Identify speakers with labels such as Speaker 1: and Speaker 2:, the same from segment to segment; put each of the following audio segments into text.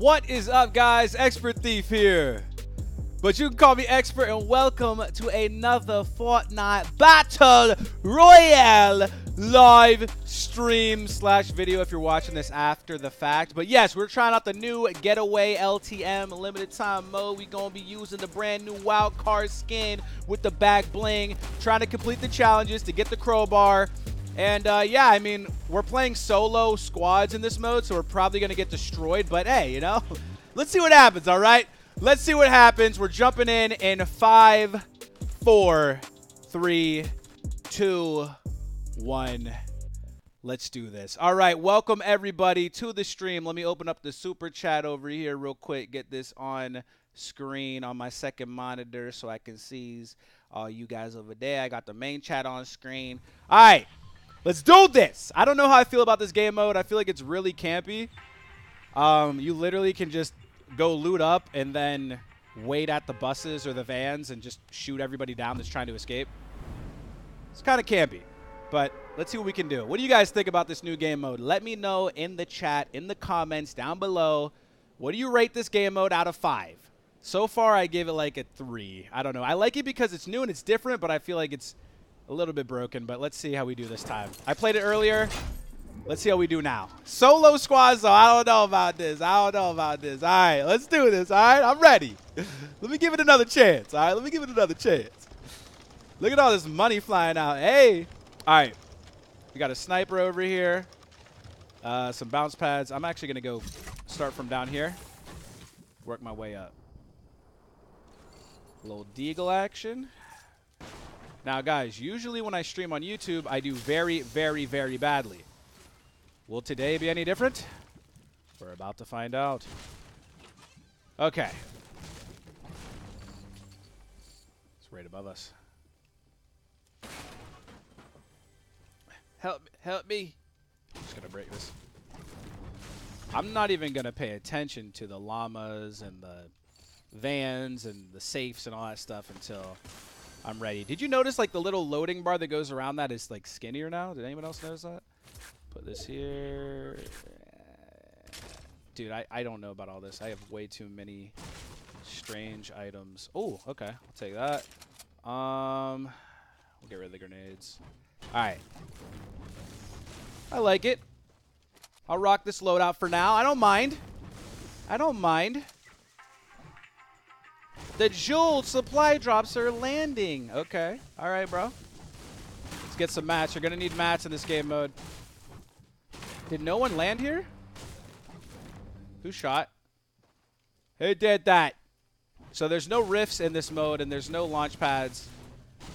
Speaker 1: What is up, guys? XpertThief here. But you can call me Expert, and welcome to another Fortnite Battle Royale live stream slash video if you're watching this after the fact. But yes, we're trying out the new Getaway LTM limited time mode. We're going to be using the brand new Wildcard skin with the back bling, trying to complete the challenges to get the crowbar. And uh, yeah, I mean, we're playing solo squads in this mode, so we're probably going to get destroyed. But hey, you know, let's see what happens, all right? Let's see what happens. We're jumping in in five, four, three, two, one. Let's do this. All right, welcome everybody to the stream. Let me open up the super chat over here real quick. Get this on screen on my second monitor so I can see all you guys over there. I got the main chat on screen. All right, let's do this. I don't know how I feel about this game mode. I feel like it's really campy. Um, you literally can just go loot up and then wait at the buses or the vans and just shoot everybody down that's trying to escape. It's kind of campy, but let's see what we can do. What do you guys think about this new game mode? Let me know in the chat, in the comments down below. What do you rate this game mode out of five? So far, I gave it like a three. I don't know. I like it because it's new and it's different, but I feel like it's a little bit broken. But let's see how we do this time. I played it earlier. Let's see how we do now. Solo squads, though. I don't know about this. I don't know about this. All right, let's do this. All right, I'm ready. Let me give it another chance. All right, let me give it another chance. Look at all this money flying out. Hey. All right. We got a sniper over here. Uh, some bounce pads. I'm actually going to go start from down here. Work my way up. A little deagle action. Now, guys, usually when I stream on YouTube, I do very, very, very badly. Will today be any different? We're about to find out. Okay. It's right above us. Help, help me. I'm just going to break this. I'm not even going to pay attention to the llamas and the vans and the safes and all that stuff until I'm ready. Did you notice like the little loading bar that goes around that is like skinnier now? Did anyone else notice that? Put this here. Dude, I, I don't know about all this. I have way too many strange items. Oh, okay. I'll take that. Um, we'll get rid of the grenades. All right. I like it. I'll rock this loadout for now. I don't mind. I don't mind. The jeweled supply drops are landing. Okay. All right, bro. Let's get some mats. You're going to need mats in this game mode. Did no one land here? Who shot? Who did that? So there's no rifts in this mode, and there's no launch pads.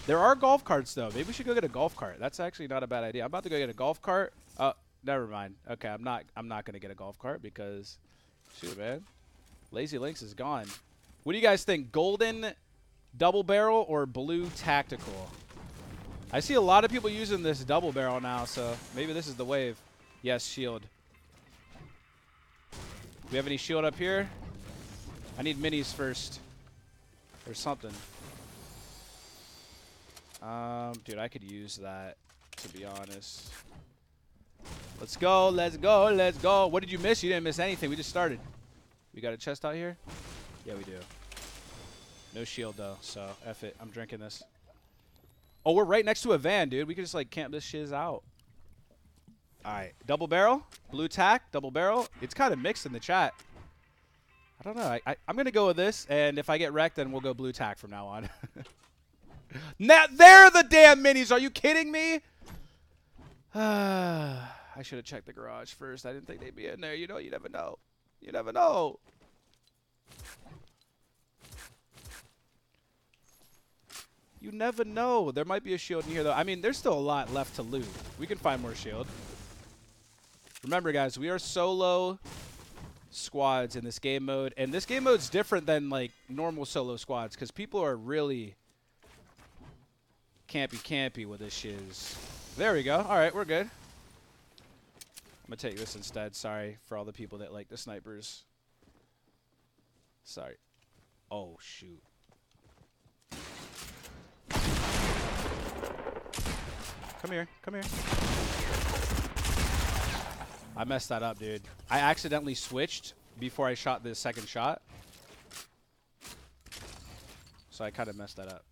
Speaker 1: There are golf carts, though. Maybe we should go get a golf cart. That's actually not a bad idea. I'm about to go get a golf cart. Oh, never mind. Okay, I'm not. I'm not gonna get a golf cart because, shoot, man, Lazy Links is gone. What do you guys think? Golden double barrel or blue tactical? I see a lot of people using this double barrel now, so maybe this is the wave. Yes, shield. Do we have any shield up here? I need minis first. Or something. Um, dude, I could use that, to be honest. Let's go, let's go, let's go. What did you miss? You didn't miss anything. We just started. We got a chest out here? Yeah, we do. No shield, though, so F it. I'm drinking this. Oh, we're right next to a van, dude. We could just, like, camp this shiz out. All right, double barrel, blue tack, double barrel. It's kind of mixed in the chat. I don't know. I, I, am going to go with this, and if I get wrecked, then we'll go blue tack from now on. now, there the damn minis. Are you kidding me? I should have checked the garage first. I didn't think they'd be in there. You know, you never know. You never know. You never know. There might be a shield in here, though. I mean, there's still a lot left to loot. We can find more shield. Remember, guys, we are solo squads in this game mode. And this game mode's different than, like, normal solo squads because people are really campy campy with this shiz. There we go. All right, we're good. I'm going to take this instead. Sorry for all the people that like the snipers. Sorry. Oh, shoot. Come here. Come here. I messed that up, dude. I accidentally switched before I shot the second shot. So I kind of messed that up.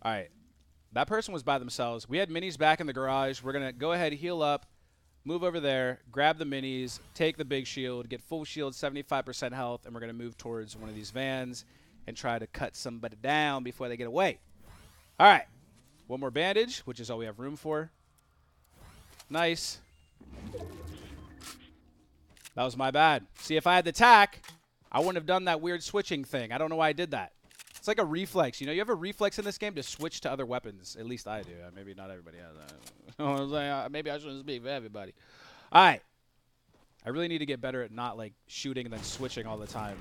Speaker 1: All right. That person was by themselves. We had minis back in the garage. We're going to go ahead, heal up, move over there, grab the minis, take the big shield, get full shield, 75% health, and we're going to move towards one of these vans and try to cut somebody down before they get away. All right. One more bandage, which is all we have room for. Nice. That was my bad. See, if I had the tack, I wouldn't have done that weird switching thing. I don't know why I did that. It's like a reflex. You know, you have a reflex in this game to switch to other weapons. At least I do. Uh, maybe not everybody has that. Uh, maybe I shouldn't speak for everybody. All right. I really need to get better at not, like, shooting and then switching all the time.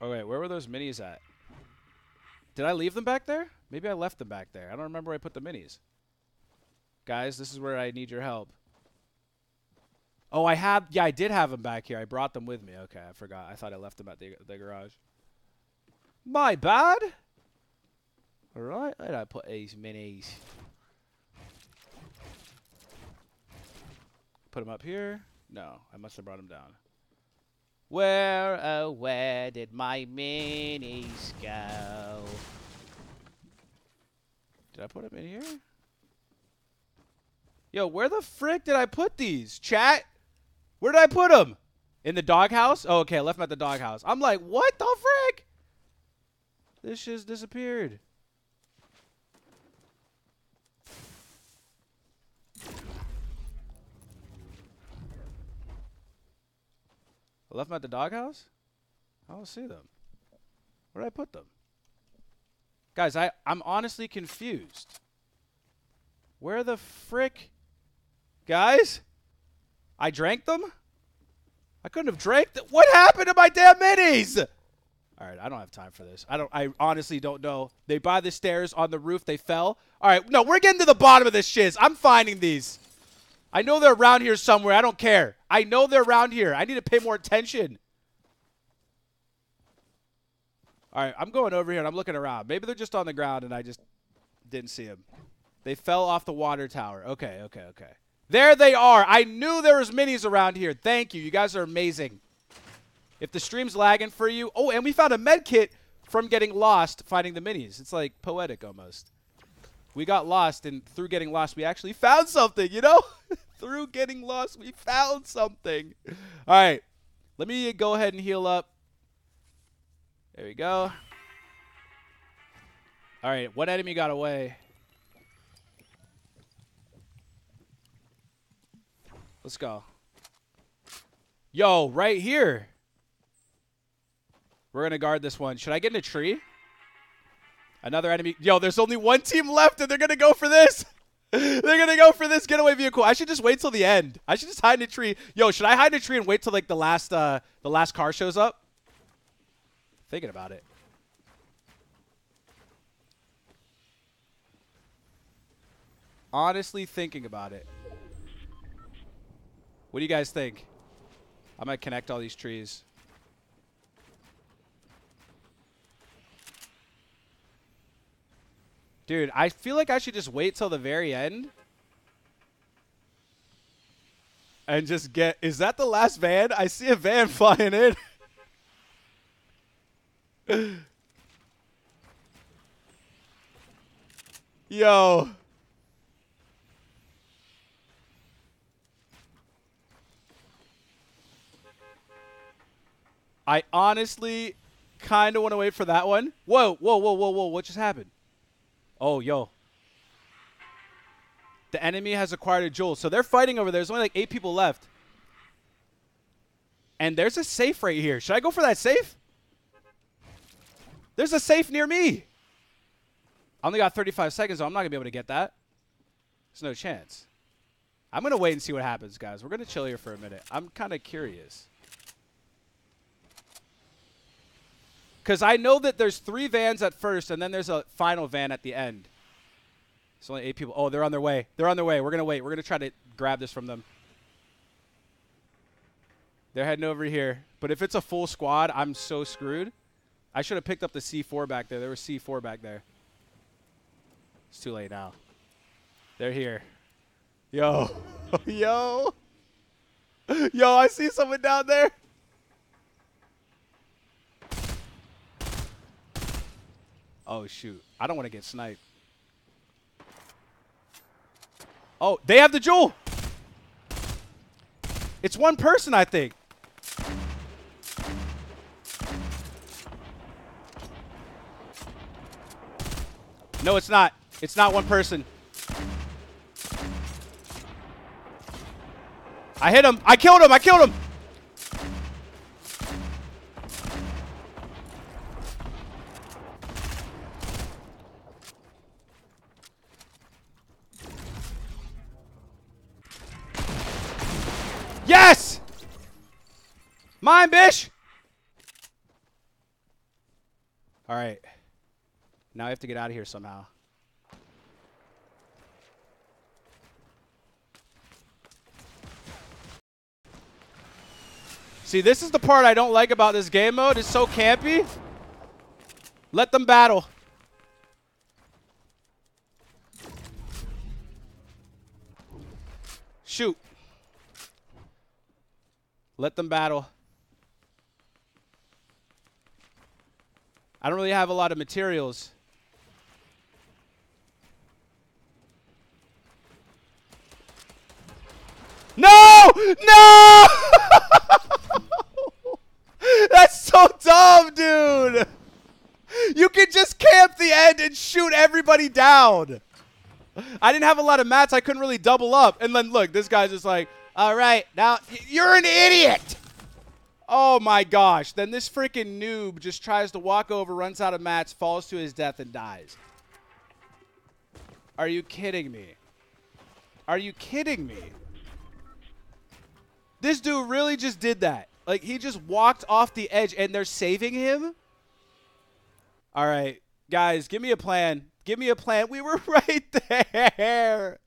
Speaker 1: Wait. Where were those minis at? Did I leave them back there? Maybe I left them back there. I don't remember where I put the minis. Guys, this is where I need your help. Oh, I have. Yeah, I did have them back here. I brought them with me. Okay, I forgot. I thought I left them at the, the garage. My bad. All right, where I put these minis? Put them up here. No, I must have brought them down. Where, oh, where did my minis go? Did I put them in here? Yo, where the frick did I put these? Chat? Where did I put them? In the doghouse? Oh, okay, I left them at the doghouse. I'm like, what the frick? This just disappeared. I left them at the doghouse? I don't see them. Where did I put them? Guys, I, I'm honestly confused. Where the frick? Guys? I drank them? I couldn't have drank them. What happened to my damn minis? All right, I don't have time for this. I don't. I honestly don't know. They by the stairs on the roof. They fell. All right, no, we're getting to the bottom of this shiz. I'm finding these. I know they're around here somewhere. I don't care. I know they're around here. I need to pay more attention. All right, I'm going over here and I'm looking around. Maybe they're just on the ground and I just didn't see them. They fell off the water tower. Okay, okay, okay. There they are. I knew there was minis around here. Thank you. You guys are amazing. If the stream's lagging for you. Oh, and we found a med kit from getting lost finding the minis. It's like poetic almost. We got lost, and through getting lost, we actually found something, you know? through getting lost, we found something. All right. Let me go ahead and heal up. There we go. All right. What enemy got away? Let's go. Yo, right here. We're going to guard this one. Should I get in a tree? Another enemy. Yo, there's only one team left, and they're to go for this. they're to go for this getaway vehicle. I should just wait till the end. I should just hide in a tree. Yo, should I hide in a tree and wait till like the last uh, the last car shows up? Thinking about it. Honestly thinking about it. What do you guys think? I might connect all these trees. Dude, I feel like I should just wait till the very end. And just get... Is that the last van? I see a van flying in. Yo. I honestly kind of want to wait for that one. Whoa, whoa, whoa, whoa, whoa. What just happened? Oh, yo. The enemy has acquired a jewel. So they're fighting over there. There's only like eight people left. And there's a safe right here. Should I go for that safe? There's a safe near me. I only got 35 seconds, so I'm not going to be able to get that. There's no chance. I'm going to wait and see what happens, guys. We're going to chill here for a minute. I'm kind of curious. Because I know that there's three vans at first, and then there's a final van at the end. It's only eight people. Oh, they're on their way. They're on their way. We're going to wait. We're going to try to grab this from them. They're heading over here. But if it's a full squad, I'm so screwed. I should have picked up the C4 back there. There was C4 back there. It's too late now. They're here. Yo. Yo. Yo, I see someone down there. Oh, shoot. I don't want to get sniped. Oh, they have the jewel. It's one person, I think. No, it's not. It's not one person. I hit him. I killed him. I killed him. Yes! Mine, bish! All right. Now I have to get out of here somehow. See, this is the part I don't like about this game mode. It's so campy. Let them battle. Shoot. Let them battle. I don't really have a lot of materials. No! No! That's so dumb, dude. You can just camp the end and shoot everybody down. I didn't have a lot of mats. I couldn't really double up. And then look, this guy's just like, all right, now you're an idiot. Oh my gosh. Then this freaking noob just tries to walk over, runs out of mats, falls to his death, and dies. Are you kidding me? Are you kidding me? This dude really just did that. Like, he just walked off the edge and they're saving him? All right, guys, give me a plan. Give me a plan. We were right there.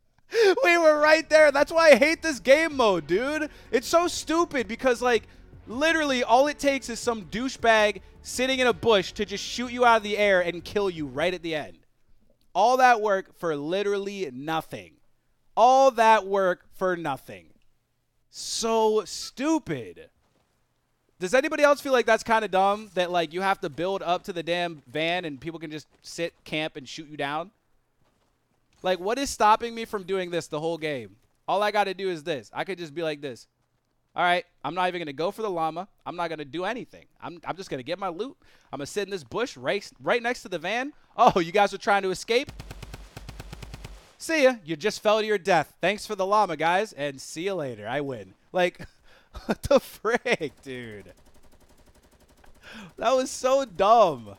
Speaker 1: We were right there. That's why I hate this game mode, dude. It's so stupid because, like, literally all it takes is some douchebag sitting in a bush to just shoot you out of the air and kill you right at the end. All that work for literally nothing. All that work for nothing. So stupid. Does anybody else feel like that's kind of dumb that like you have to build up to the damn van and people can just sit camp and shoot you down? Like what is stopping me from doing this the whole game? All I got to do is this. I could just be like this. All right, I'm not even going to go for the llama. I'm not going to do anything. I'm, I'm just going to get my loot. I'm going to sit in this bush right, right next to the van. Oh, you guys are trying to escape? See ya. You just fell to your death. Thanks for the llama, guys, and see you later. I win. Like, what the frick, dude? That was so dumb.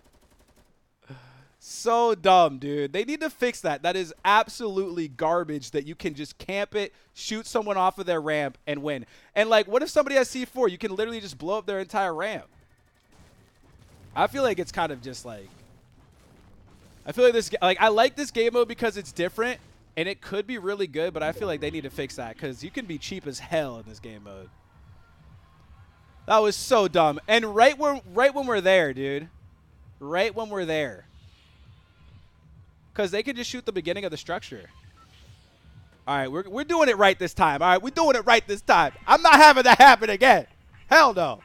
Speaker 1: So dumb, dude. They need to fix that. That is absolutely garbage that you can just camp it, shoot someone off of their ramp, and win. And, like, what if somebody has C4? You can literally just blow up their entire ramp. I feel like it's kind of just like... I feel like this... Like, I like this game mode because it's different, and it could be really good, but I feel like they need to fix that because you can be cheap as hell in this game mode. That was so dumb. And right when, right when we're there, dude. Right when we're there. Because they can just shoot the beginning of the structure. All right, we're, we're doing it right this time. All right, we're doing it right this time. I'm not having that happen again. Hell no.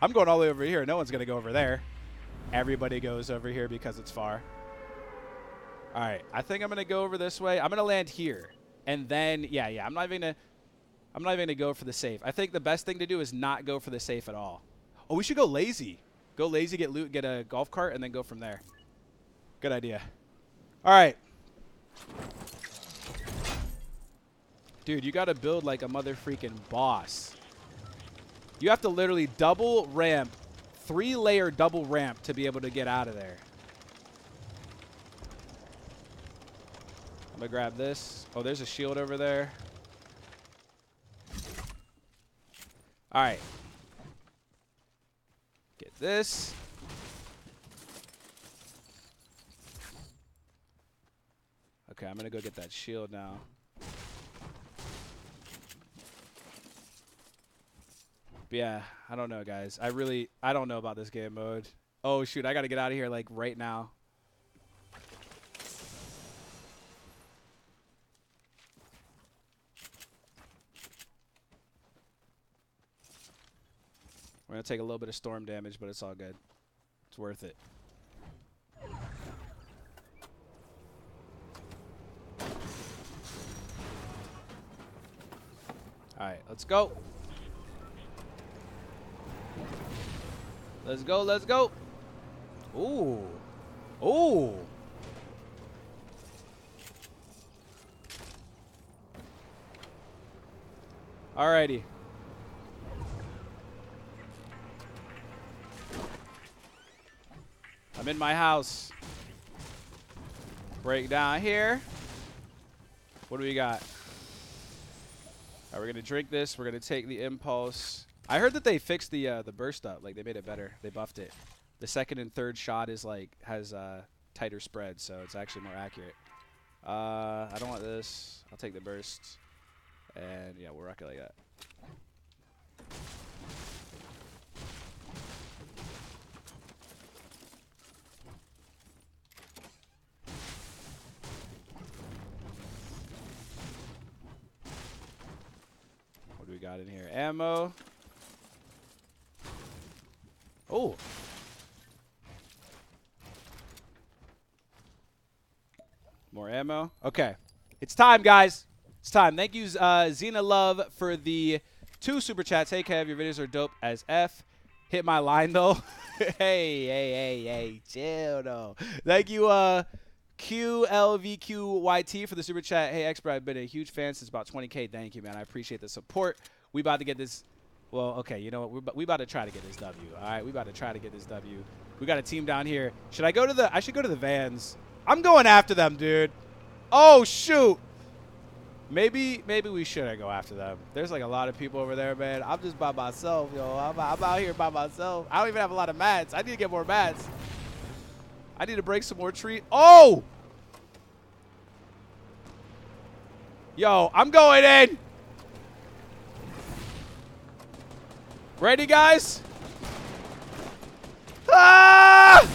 Speaker 1: I'm going all the way over here. No one's going to go over there. Everybody goes over here because it's far. All right, I think I'm going to go over this way. I'm going to land here. And then, yeah, yeah, I'm not even going to... I'm not even to go for the safe. I think the best thing to do is not go for the safe at all. Oh, we should go lazy. Go lazy, get loot, get a golf cart, and then go from there. Good idea. All right. Dude, you got to build like a mother freaking boss. You have to literally double ramp, three layer double ramp to be able to get out of there. I'm going to grab this. Oh, there's a shield over there. All right. Get this. Okay, I'm to go get that shield now. But yeah, I don't know, guys. I really, I don't know about this game mode. Oh, shoot. I got to get out of here, like, right now. We're to take a little bit of storm damage, but it's all good. It's worth it. Alright, let's go. Let's go, let's go. Ooh. Ooh. Alrighty. I'm in my house. Break down here. What do we got? Right, we're gonna drink this. We're gonna take the impulse. I heard that they fixed the uh, the burst up. Like they made it better. They buffed it. The second and third shot is like has uh, tighter spread, so it's actually more accurate. Uh, I don't want this. I'll take the burst. And yeah, we'll rock it like that. Got in here? Ammo. Oh. More ammo. Okay. It's time, guys. It's time. Thank you, uh, Xena Love, for the two super chats. Hey, Kev, your videos are dope as F. Hit my line, though. hey, hey, hey, hey. Chill, though. Thank you, uh, QLVQYT for the super chat. Hey, expert, I've been a huge fan since about 20K. Thank you, man. I appreciate the support. We about to get this. Well, okay, you know what? We're, we about to try to get this W. All right, we about to try to get this W. We got a team down here. Should I go to the? I should go to the vans. I'm going after them, dude. Oh shoot. Maybe maybe we shouldn't go after them. There's like a lot of people over there, man. I'm just by myself, yo. I'm, I'm out here by myself. I don't even have a lot of mats. I need to get more mats. I need to break some more tree. Oh! Yo, I'm going in. Ready, guys? Ah!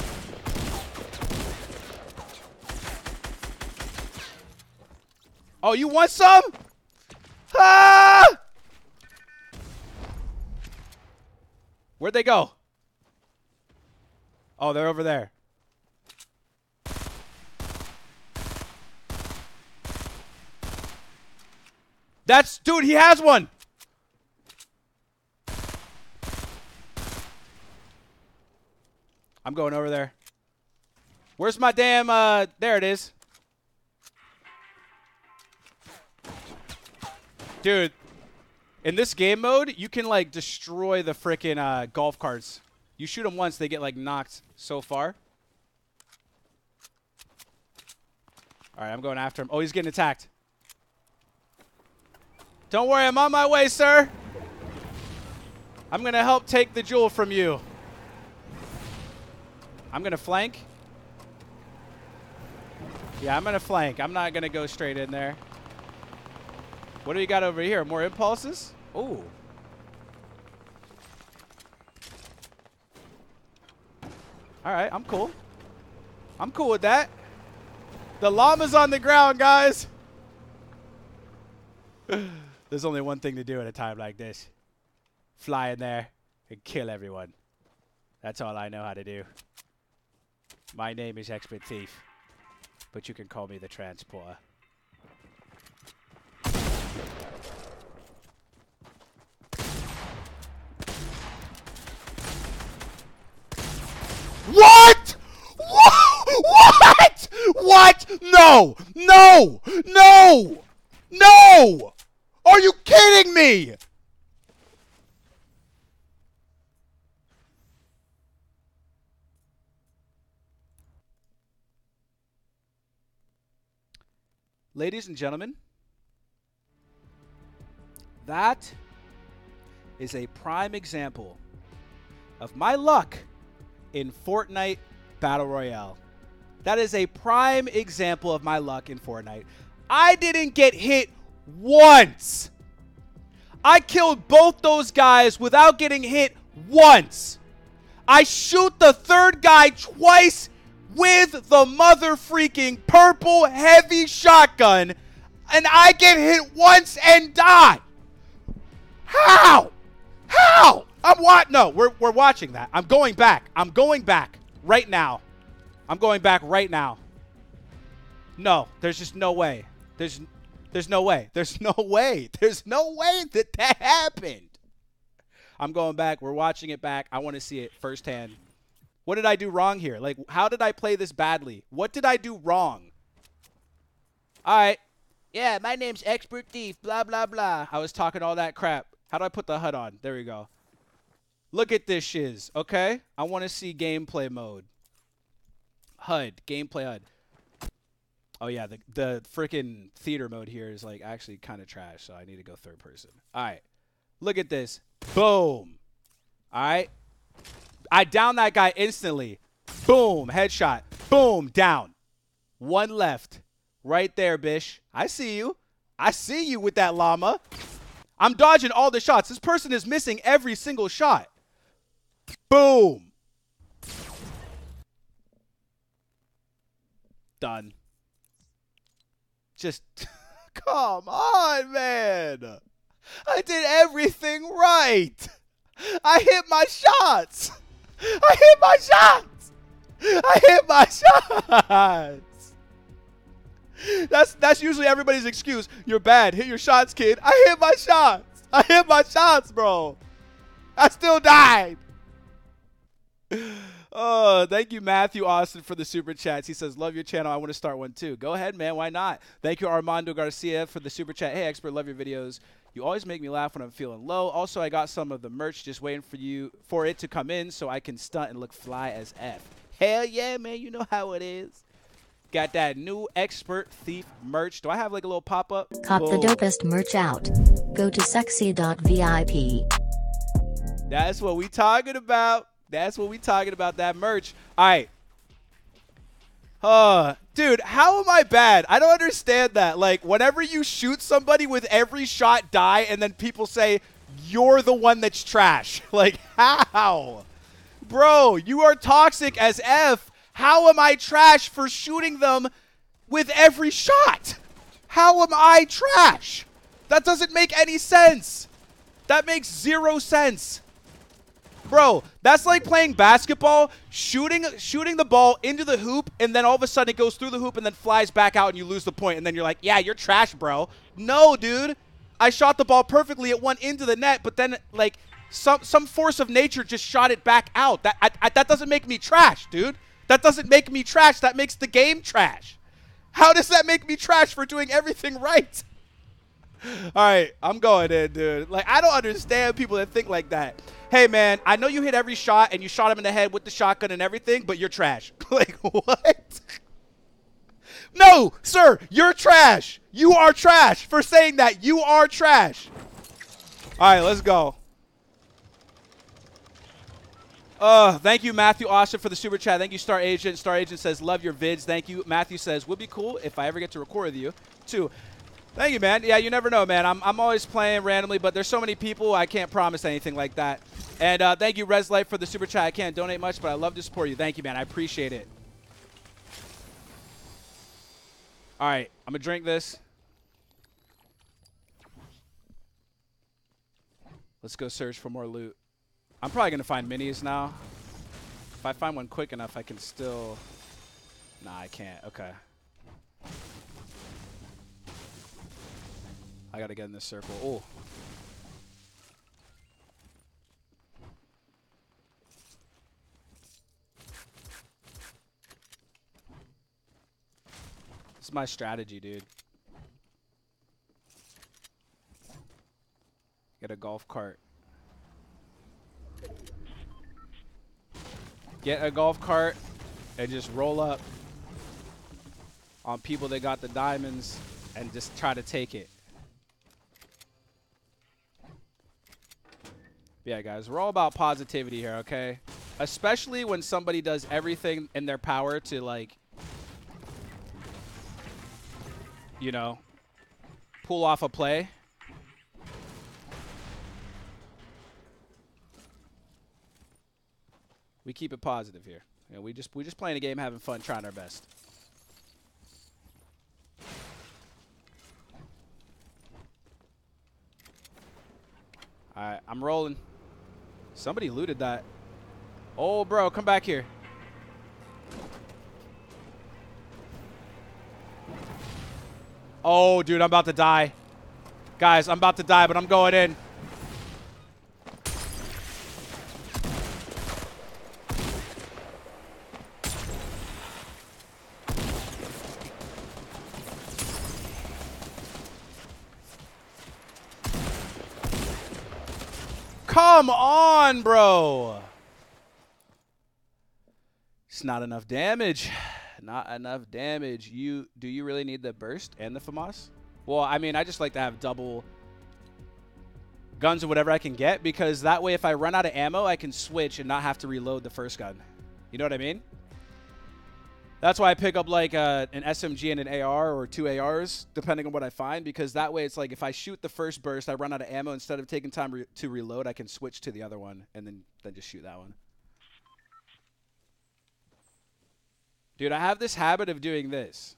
Speaker 1: Oh, you want some? Ah! Where'd they go? Oh, they're over there. That's, dude, he has one. I'm going over there. Where's my damn, uh, there it is. Dude, in this game mode, you can, like, destroy the freaking uh, golf carts. You shoot them once, they get, like, knocked so far. All right, I'm going after him. Oh, he's getting attacked. Don't worry, I'm on my way, sir. I'm going to help take the jewel from you. I'm going to flank. Yeah, I'm going to flank. I'm not going to go straight in there. What do you got over here? More impulses? Oh. All right, I'm cool. I'm cool with that. The llama's on the ground, guys. There's only one thing to do at a time like this. Fly in there and kill everyone. That's all I know how to do. My name is XpertThief, but you can call me the Transporter. What? What? What? No! No! No! No! Are you kidding me? Ladies and gentlemen, that is a prime example of my luck in Fortnite Battle Royale. That is a prime example of my luck in Fortnite. I didn't get hit once. I killed both those guys without getting hit once. I shoot the third guy twice with the mother freaking purple heavy shotgun, and I get hit once and die. How? How? I'm what? No, we're, we're watching that. I'm going back. I'm going back right now. I'm going back right now. No, there's just no way. There's there's no way. There's no way. There's no way that that happened. I'm going back. We're watching it back. I want to see it firsthand. What did I do wrong here? Like, how did I play this badly? What did I do wrong? All right. Yeah, my name's XpertThief, blah, blah, blah. I was talking all that crap. How do I put the HUD on? There we go. Look at this shiz, okay? I want to see gameplay mode. HUD, gameplay HUD. Oh yeah, the the freaking theater mode here is like actually kind of trash, so I need to go third person. All right, look at this. Boom. All right, I down that guy instantly. Boom, headshot. Boom, down. One left. Right there, Bish. I see you. I see you with that llama. I'm dodging all the shots. This person is missing every single shot. Boom. Done. Just come on, man. I did everything right. I hit my shots. I hit my shots. I hit my shots. That's that's usually everybody's excuse. You're bad. Hit your shots, kid. I hit my shots. I hit my shots, bro. I still died. Oh, thank you, Matthew Austin, for the super chats. He says, Love your channel. I want to start one too. Go ahead, man. Why not? Thank you, Armando Garcia, for the super chat. Hey, expert, love your videos. You always make me laugh when I'm feeling low. Also, I got some of the merch just waiting for you for it to come in so I can stunt and look fly as F. Hell yeah, man. You know how it is. Got that new XpertThief merch. Do I have like a little pop up?
Speaker 2: Cop the dopest merch out. Go to sekc.vip.
Speaker 1: That's what we talking about. That's what we talking about. That merch. All right. Uh, dude, how am I bad? I don't understand that. Like, whenever you shoot somebody with every shot die, and then people say you're the one that's trash. Like, how? Bro, you are toxic as F. How am I trash for shooting them with every shot? How am I trash? That doesn't make any sense. That makes zero sense. Bro, that's like playing basketball, shooting shooting the ball into the hoop, and then all of a sudden it goes through the hoop and then flies back out and you lose the point, and then you're like, yeah, you're trash, bro. No, dude. I shot the ball perfectly. It went into the net, but then like some some force of nature just shot it back out. That I, I, that doesn't make me trash, dude. That doesn't make me trash. That makes the game trash. How does that make me trash for doing everything right? All right, I'm going in, dude. Like, I don't understand people that think like that. Hey, man, I know you hit every shot and you shot him in the head with the shotgun and everything, but you're trash. like, what? No, sir, you're trash. You are trash for saying that. You are trash. All right, let's go. Uh, thank you, Matthew Austin, for the super chat. Thank you, Star Agent. Star Agent says, love your vids. Thank you. Matthew says, would be cool if I ever get to record with you. Two, Thank you, man. Yeah, you never know, man. I'm, I'm always playing randomly, but there's so many people, I can't promise anything like that. And uh, thank you, ResLife, for the super chat. I can't donate much, but I love to support you. Thank you, man. I appreciate it. All right, I'm going to drink this. Let's go search for more loot. I'm probably going to find minis now. If I find one quick enough, I can still... Nah, I can't. Okay. I gotta get in this circle. Oh. This is my strategy, dude. Get a golf cart. Get a golf cart and just roll up on people that got the diamonds and just try to take it. Yeah, guys, we're all about positivity here, okay? Especially when somebody does everything in their power to, like, you know, pull off a play. We keep it positive here. You know, we just we just playing a game, having fun, trying our best. All right, I'm rolling. Somebody looted that. Oh, bro, come back here. Oh, dude, I'm about to die. Guys, I'm about to die, but I'm going in. Come on, bro. It's not enough damage. Not enough damage. You do you really need the burst and the FAMAS? Well, I mean, I just like to have double guns or whatever I can get because that way if I run out of ammo, I can switch and not have to reload the first gun. You know what I mean? That's why I pick up like uh, an SMG and an AR or two ARs, depending on what I find, because that way it's like if I shoot the first burst, I run out of ammo. Instead of taking time re to reload, I can switch to the other one and then, then just shoot that one. Dude, I have this habit of doing this.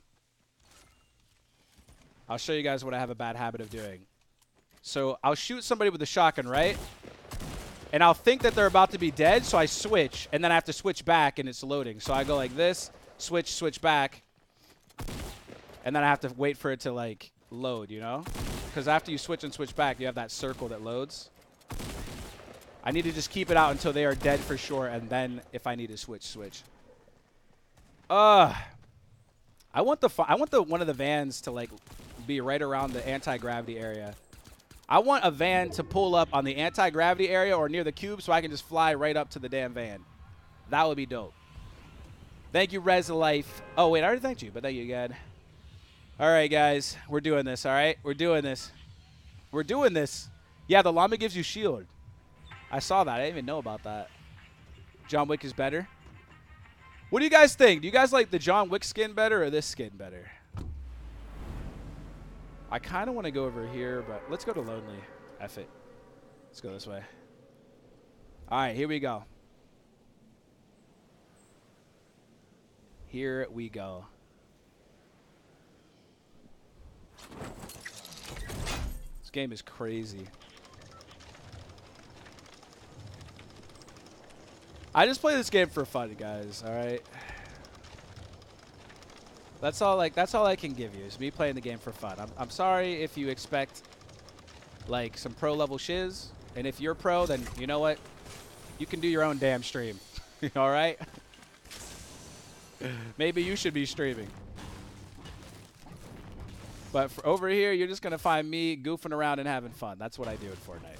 Speaker 1: I'll show you guys what I have a bad habit of doing. So I'll shoot somebody with a shotgun, right? And I'll think that they're about to be dead, so I switch, and then I have to switch back, and it's loading. So I go like this, switch, switch back, and then I have to wait for it to, like, load, you know? Because after you switch and switch back, you have that circle that loads. I need to just keep it out until they are dead for sure, and then if I need to switch, switch. Uh, I want the I want the one of the vans to like be right around the anti-gravity area. I want a van to pull up on the anti-gravity area or near the cube so I can just fly right up to the damn van. That would be dope. Thank you, Res Life. Oh, wait, I already thanked you, but thank you again. All right, guys. We're doing this, all right? We're doing this. We're doing this. Yeah, the llama gives you shield. I saw that. I didn't even know about that. John Wick is better. What do you guys think? Do you guys like the John Wick skin better or this skin better? I kind of want to go over here, but let's go to Lonely. F it. Let's go this way. All right, here we go. Here we go. This game is crazy. I just play this game for fun, guys, alright? That's all like that's all I can give you is me playing the game for fun. I'm I'm sorry if you expect like some pro level shiz, and if you're pro, then you know what? You can do your own damn stream. all right? Maybe you should be streaming. But over here, you're just gonna find me goofing around and having fun. That's what I do in Fortnite.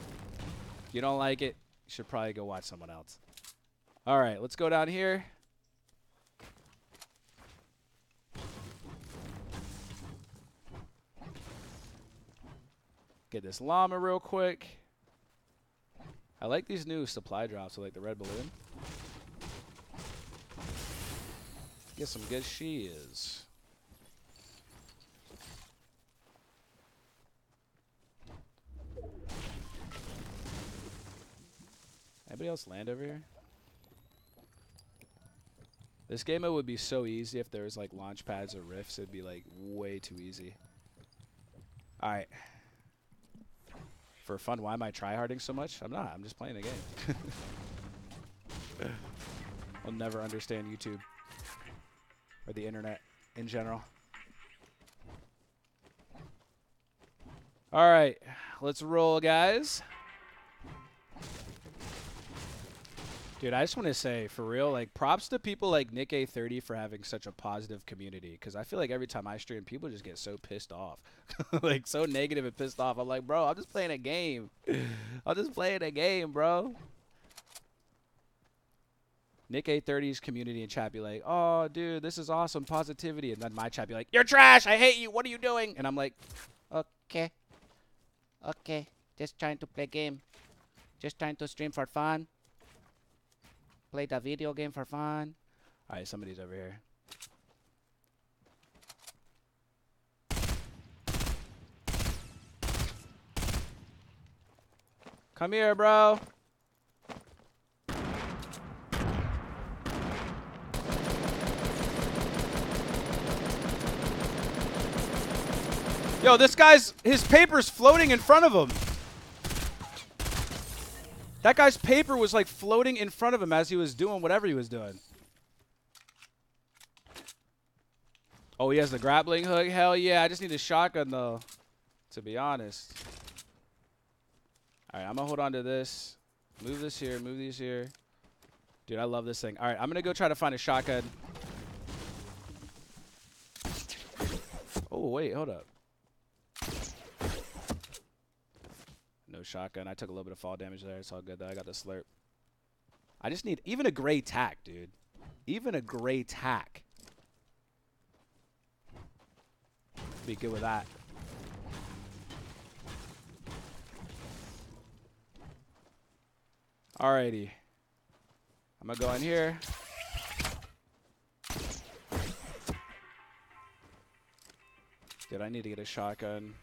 Speaker 1: If you don't like it, you should probably go watch someone else. All right, let's go down here. Get this llama real quick. I like these new supply drops with like the red balloon. Get some good shears. Anybody else land over here? This game it would be so easy if there was like launch pads or rifts. It'd be like way too easy. All right for fun. Why am I tryharding so much? I'm not. I'm just playing a game. I'll never understand YouTube or the internet in general. All right, let's roll, guys. Dude, I just want to say, for real, like, props to people like Nick A30 for having such a positive community. Because I feel like every time I stream, people just get so pissed off. like, so negative and pissed off. I'm like, bro, I'm just playing a game. I'm just playing a game, bro. Nick A30's community and chat be like, oh, dude, this is awesome, positivity. And then my chat be like, you're trash, I hate you, what are you doing? And I'm like, okay, okay, just trying to play game. Just trying to stream for fun. Play the video game for fun. Alright, somebody's over here. Come here, bro. Yo, this guy's, his paper's floating in front of him. That guy's paper was like floating in front of him as he was doing whatever he was doing. Oh, he has the grappling hook? Hell yeah. I just need a shotgun, though, to be honest. All right, I'm to hold on to this. Move this here. Move these here. Dude, I love this thing. All right, I'm to go try to find a shotgun. Oh, wait. Hold up. No shotgun. I took a little bit of fall damage there. It's all good, though. I got the slurp. I just need even a gray tac, dude. Even a gray tac. Be good with that. Alrighty. I'm gonna go in here. Did I need to get a shotgun?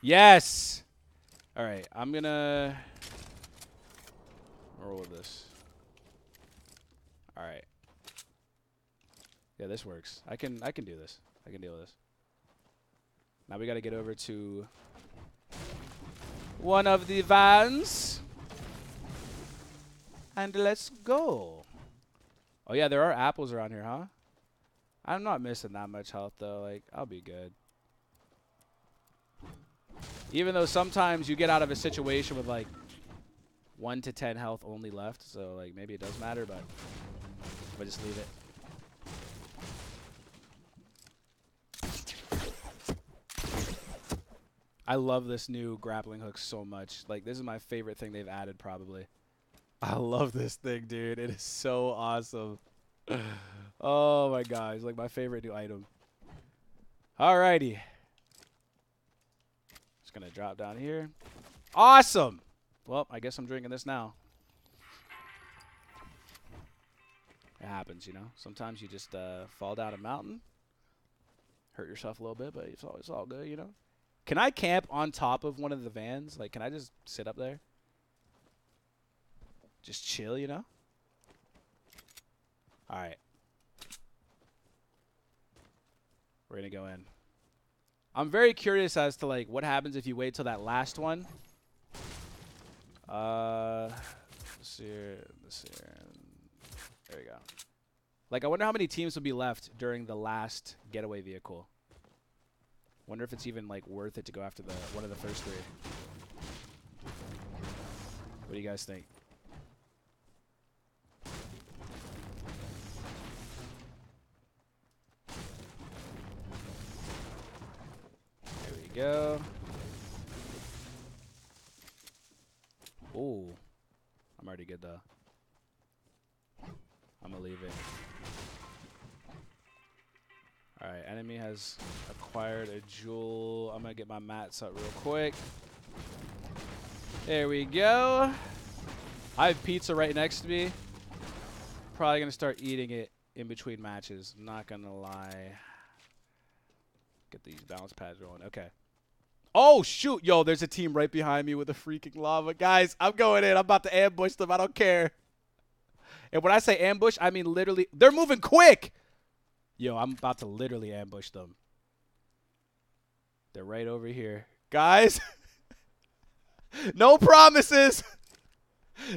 Speaker 1: Yes! Alright, I'm gonna roll with this. Alright. Yeah, this works. I can I can do this. I can deal with this. Now we gotta get over to one of the vans. And let's go. Oh yeah, there are apples around here, huh? I'm not missing that much health though. Like, I'll be good. Even though sometimes you get out of a situation with like 1 to 10 health only left. So like maybe it does matter, but I just leave it. I love this new grappling hook so much. Like, this is my favorite thing they've added, probably. I love this thing, dude. It is so awesome. oh, my. It's like my favorite new item. Alrighty. Going to drop down here. Awesome. Well, I guess I'm drinking this now. It happens, you know. Sometimes you just uh, fall down a mountain, hurt yourself a little bit, but it's all, it's all good, you know. Can I camp on top of one of the vans? Like, can I just sit up there? Just chill, you know? All right. We're going to go in. I'm very curious as to, like, what happens if you wait till that last one. Uh, here, here. There we go. Like, I wonder how many teams will be left during the last getaway vehicle. Wonder if it's even like worth it to go after the one of the first three. What do you guys think? Go. Oh, I'm already good though. I'm gonna leave it. Alright, enemy has acquired a jewel. I'm to get my mats up real quick. There we go. I have pizza right next to me. Probably to start eating it in between matches. Not to lie. Get these bounce pads rolling. Okay. Oh, shoot. Yo, there's a team right behind me with a freaking lava. Guys, I'm going in. I'm about to ambush them. I don't care. And when I say ambush, I mean literally. They're moving quick. Yo, I'm about to literally ambush them. They're right over here. Guys, no promises.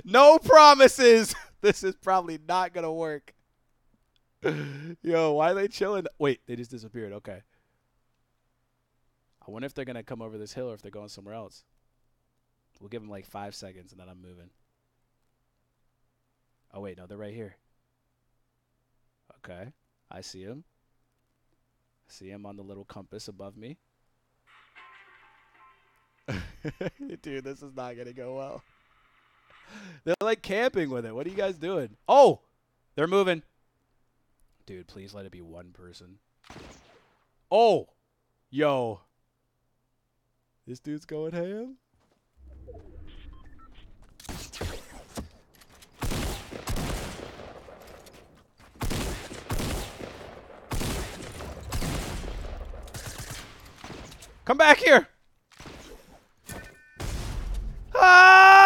Speaker 1: No promises. This is probably not going to work. Yo, why are they chilling? Wait, they just disappeared. Okay. I wonder if they're going to come over this hill or if they're going somewhere else. We'll give them like five seconds and then I'm moving. Oh, wait, no, they're right here. Okay. I see him. See him on the little compass above me. Dude, this is not going to go well. They're like camping with it. What are you guys doing? Oh, they're moving. Dude, please let it be one person. Oh, yo. This dude's going ham. Come back here. Ah!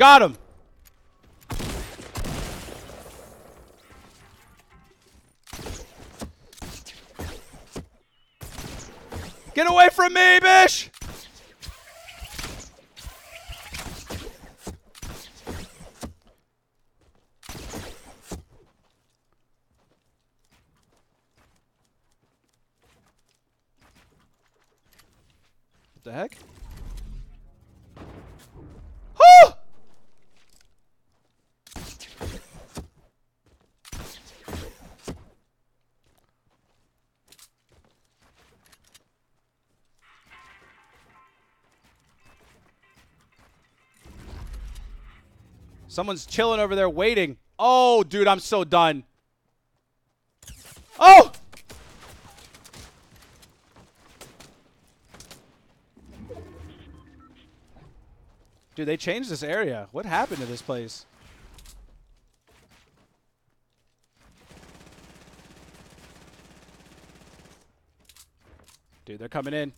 Speaker 1: Got him. Get away from me, Bish! Someone's chilling over there waiting. Oh, dude, I'm so done. Oh! Dude, they changed this area. What happened to this place? Dude, they're coming in.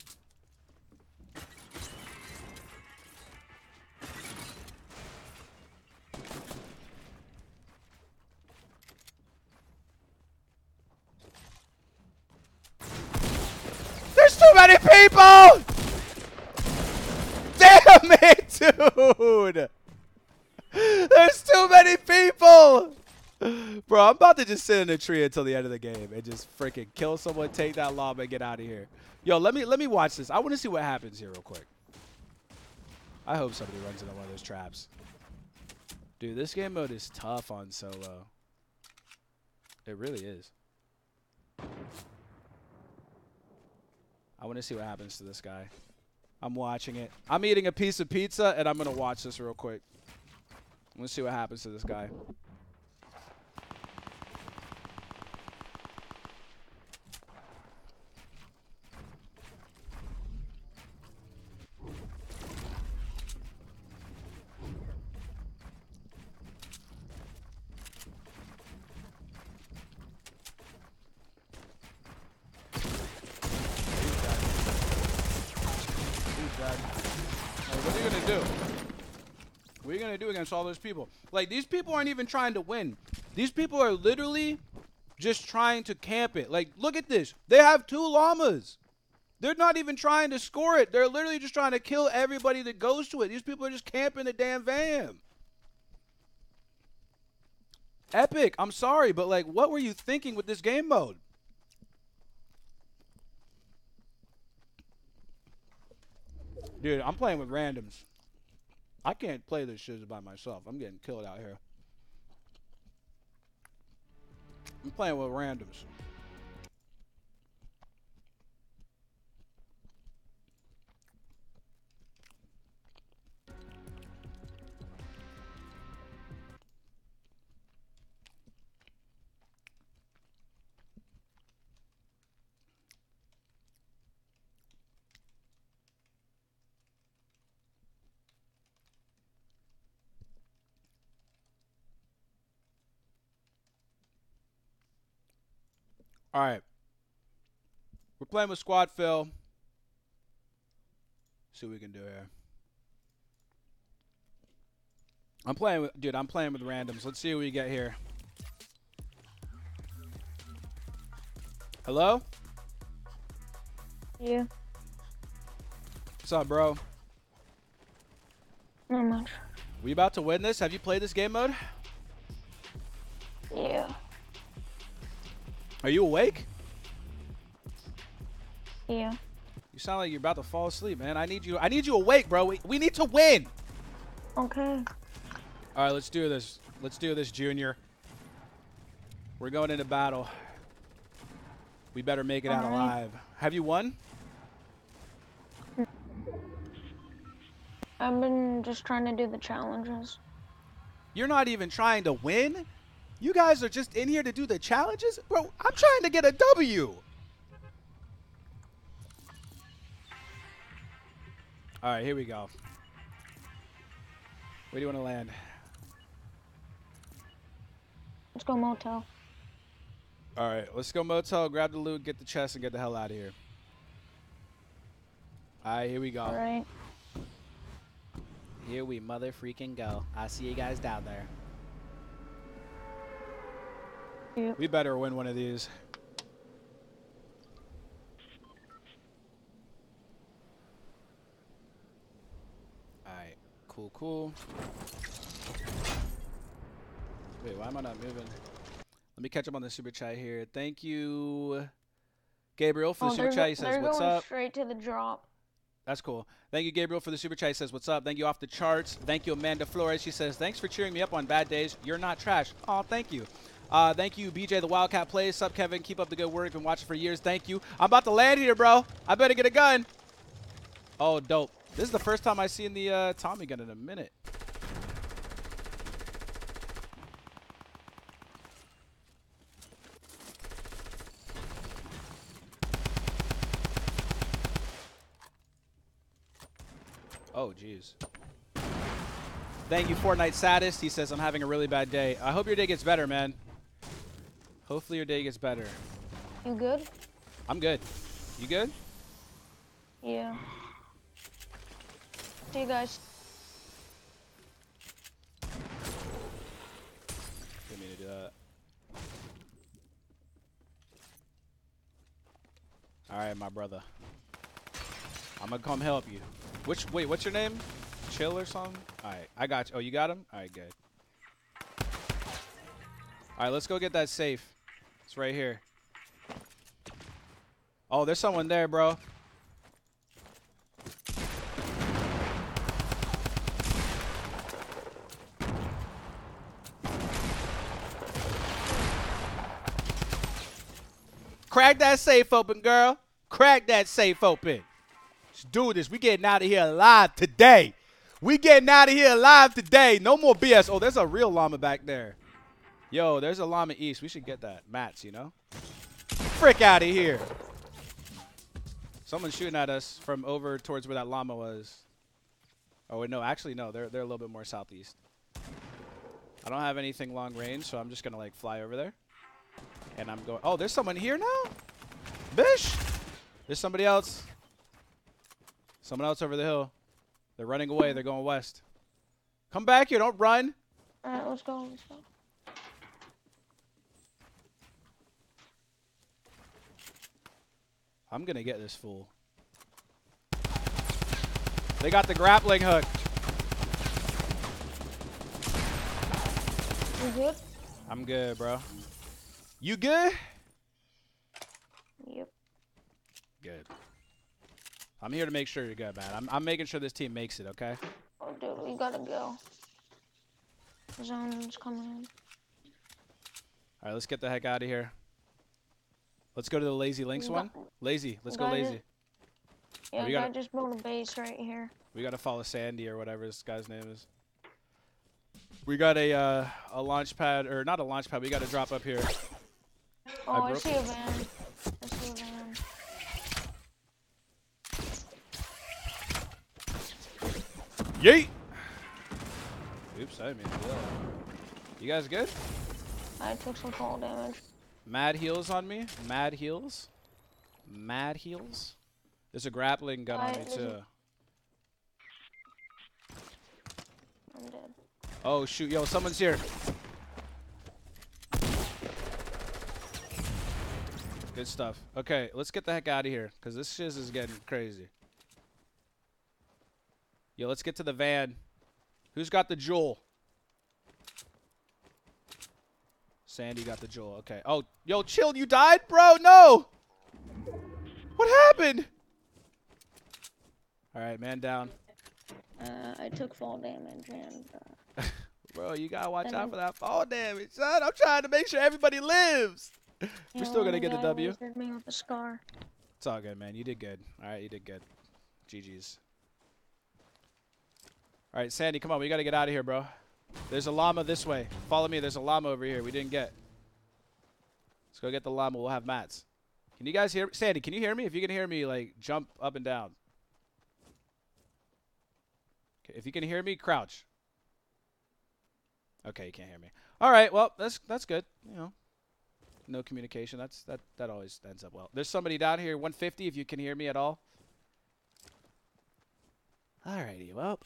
Speaker 1: To just sit in a tree until the end of the game and just freaking kill someone, take that llama, and get out of here. Yo, let me let me watch this. I want to see what happens here real quick. I hope somebody runs into one of those traps. Dude, this game mode is tough on solo. It really is. I want to see what happens to this guy. I'm watching it. I'm eating a piece of pizza, and I'm going to watch this real quick. Let's see what happens to this guy. He's dead. Like, what are you gonna do? What are you gonna do against all those people? Like these people aren't even trying to win. These people are literally just trying to camp it. Like, look at this. They have two llamas. They're not even trying to score it. They're literally just trying to kill everybody that goes to it. These people are just camping the damn van. Epic. I'm sorry, but like, what were you thinking with this game mode? Dude, I'm playing with randoms. I can't play this shit by myself. I'm getting killed out here. I'm playing with randoms. All right. We're playing with squad fill. See what we can do here. I'm playing with dude, I'm playing with randoms. Let's see what we get here. Hello?
Speaker 3: Yeah,
Speaker 1: What's up, bro?
Speaker 3: not much.
Speaker 1: We about to win this? Have you played this game mode? Are you awake?
Speaker 3: yeah.
Speaker 1: You sound like you're about to fall asleep, man. I need you I need you awake, bro. We, we need to win.
Speaker 3: Okay.
Speaker 1: All right, let's do this. Let's do this, Junior. We're going into battle. We better make it out
Speaker 3: All right.
Speaker 1: alive. Have you won?
Speaker 3: I've been just trying to do the challenges.
Speaker 1: You're not even trying to win? You guys are just in here to do the challenges? Bro, I'm trying to get a W. All right, here we go. Where do you want to land?
Speaker 3: Let's go motel.
Speaker 1: All right, let's go motel, grab the loot, get the chest, and get the hell out of here. All right, here we go.
Speaker 3: All right.
Speaker 1: Here we mother freaking go. I see you guys down there.
Speaker 3: Yep.
Speaker 1: We better win one of these. Alright, cool, cool. Wait, why am I not moving? Let me catch up on the super chat here. Thank you, Gabriel, for the
Speaker 3: Oh,
Speaker 1: super chat. He says, What's
Speaker 3: going
Speaker 1: up?
Speaker 3: straight to the drop.
Speaker 1: That's cool. Thank you, Gabriel, for the super chat. He says, What's up? Thank you, Off the Charts. Thank you, Amanda Flores. She says, Thanks for cheering me up on bad days. You're not trash. Oh, thank you. Uh, thank you, BJ the Wildcat Plays. Sup, Kevin. Keep up the good work. Been watching for years. Thank you. I'm about to land here, bro. I better get a gun. Oh, dope. This is the first time I've seen the uh, Tommy gun in a minute. Oh, jeez. Thank you, Fortnite Saddest. He says, I'm having a really bad day. I hope your day gets better, man. Hopefully your day gets better.
Speaker 3: You good?
Speaker 1: I'm good. You good?
Speaker 3: Yeah. See you guys.
Speaker 1: Didn't mean to do that. Alright, my brother. I'm gonna come help you. Which, wait, what's your name? Chill or something? Alright, I got you. Oh, you got him? Alright, good. Alright, let's go get that safe. It's right here. Oh, there's someone there, bro. Crack that safe open, girl. Crack that safe open. Let's do this. We getting out of here alive today. We getting out of here alive today. No more BS. Oh, there's a real llama back there. Yo, there's a llama east. We should get that. Mats, you know? Frick out of here. Someone's shooting at us from over towards where that llama was. Oh, wait, no. Actually, no. They're, they're a little bit more southeast. I don't have anything long range, so I'm just going to, like, fly over there. And I'm going. Oh, there's someone here now? Bish! There's somebody else. Someone else over the hill. They're running away. They're going west. Come back here. Don't run.
Speaker 3: Alright, let's go. Let's go.
Speaker 1: I'm going to get this fool. They got the grappling hook.
Speaker 3: You good?
Speaker 1: I'm good, bro. You good?
Speaker 3: Yep.
Speaker 1: Good. I'm here to make sure you're good, man. I'm, I'm making sure this team makes it, okay?
Speaker 3: Oh, dude, we gotta go. Zone's coming in.
Speaker 1: All right, let's get the heck out of here. Let's go to the Lazy Links one. Lazy. Let's go lazy.
Speaker 3: Yeah,
Speaker 1: we
Speaker 3: I
Speaker 1: gotta-
Speaker 3: just built a base right here.
Speaker 1: We got to follow Sandy or whatever this guy's name is. We got a uh, a launch pad, or not a launch pad. We got to drop up here.
Speaker 3: Oh, I,
Speaker 1: broke
Speaker 3: see a van. I see a van.
Speaker 1: Yeet! Oops, I mean to do that. You guys good?
Speaker 3: I took some fall damage.
Speaker 1: Mad heals on me. Mad heals. Mad heals. There's a grappling gun on me too.
Speaker 3: I'm dead.
Speaker 1: Oh shoot, yo, someone's here. Good stuff. Okay, let's get the heck out of here, cause this shiz is getting crazy. Yo, let's get to the van. Who's got the jewel? Sandy got the jewel. Okay. Oh, yo, chill. You died, bro. No. What happened? All right, man down.
Speaker 3: Uh, I took fall damage and uh,
Speaker 1: Bro, you gotta watch out for that fall damage, son. I'm trying to make sure everybody lives. We're still gonna get the W.
Speaker 3: me with a scar.
Speaker 1: It's all good, man. You did good. All right, you did good. GG's. All right, Sandy, come on. We gotta get out of here, bro. There's a llama this way. Follow me. There's a llama over here. We didn't get. Let's go get the llama. We'll have mats. Can you guys hear? Sandy, can you hear me? If you can hear me, like jump up and down. If you can hear me, crouch. Okay, you can't hear me. All right, well, that's that's good. You know, no communication. That's that that always ends up well. There's somebody down here, 150. If you can hear me at all. Alrighty, well,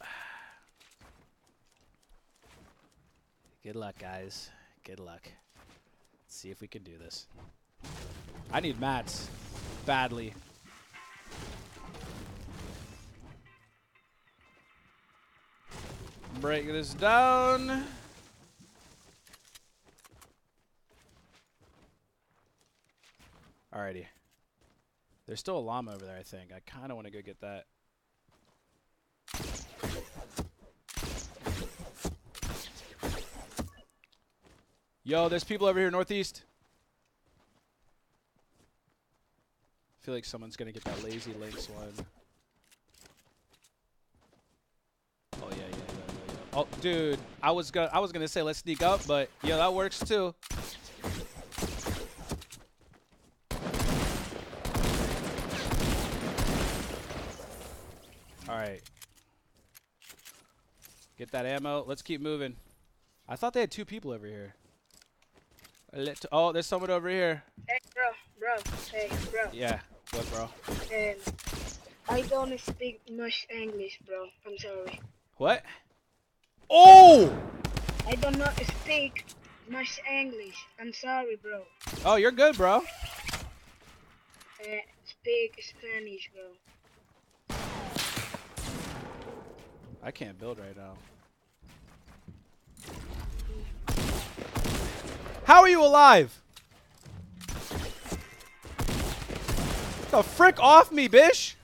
Speaker 1: Good luck, guys. Good luck. Let's see if we can do this. I need mats badly. Break this down. Alrighty. There's still a llama over there, I think. I kind of want to go get that. Yo, there's people over here northeast. I feel like someone's gonna get that lazy links one. Oh yeah, yeah, yeah, yeah, yeah. Oh, dude, I was gonna, I was gonna say let's sneak up, but yeah, that works too. All right. Get that ammo. Let's keep moving. I thought they had two people over here. Let oh, there's someone over here.
Speaker 4: Hey, bro, bro, hey, bro.
Speaker 1: Yeah. What, bro?
Speaker 4: Um, I don't speak much English, bro. I'm sorry.
Speaker 1: What? Oh!
Speaker 4: I do not speak much English. I'm sorry, bro.
Speaker 1: Oh, you're good, bro.
Speaker 4: Uh, speak Spanish, bro.
Speaker 1: I can't build right now. How are you alive? The frick off me, bish!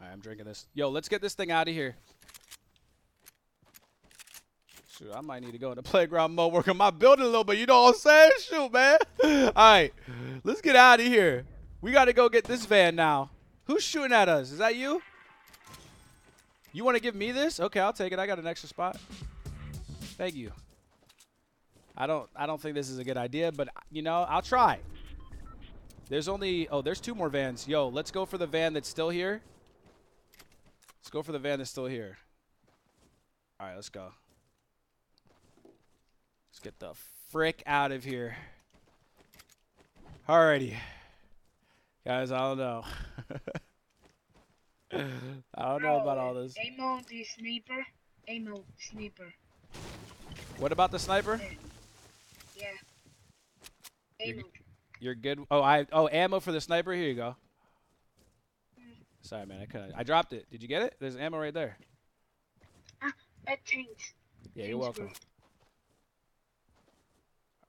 Speaker 1: I'm drinking this. Yo, let's get this thing out of here. Shoot, I might need to go into playground mode, work on my building a little bit. You know what I'm saying? Shoot, man. Alright, let's get out of here. We gotta go get this van now. Who's shooting at us? Is that you? You want to give me this? Okay, I'll take it. I got an extra spot. Thank you. I don't I don't think this is a good idea, but you know, I'll try. There's only oh, there's two more vans. Yo, let's go for the van that's still here. Let's go for the van that's still here. All right, let's go. Let's get the frick out of here. Alrighty. Guys, I don't know. I don't know about all this.
Speaker 4: Ammo the sniper. Ammo sniper.
Speaker 1: What about the sniper?
Speaker 4: Yeah.
Speaker 1: You're- You're good. Oh, I oh ammo for the sniper. Here you go. Sorry, man. I couldn't. I dropped it. Did you get it? There's ammo right there.
Speaker 4: Ah, that thanks.
Speaker 1: Yeah, you're welcome.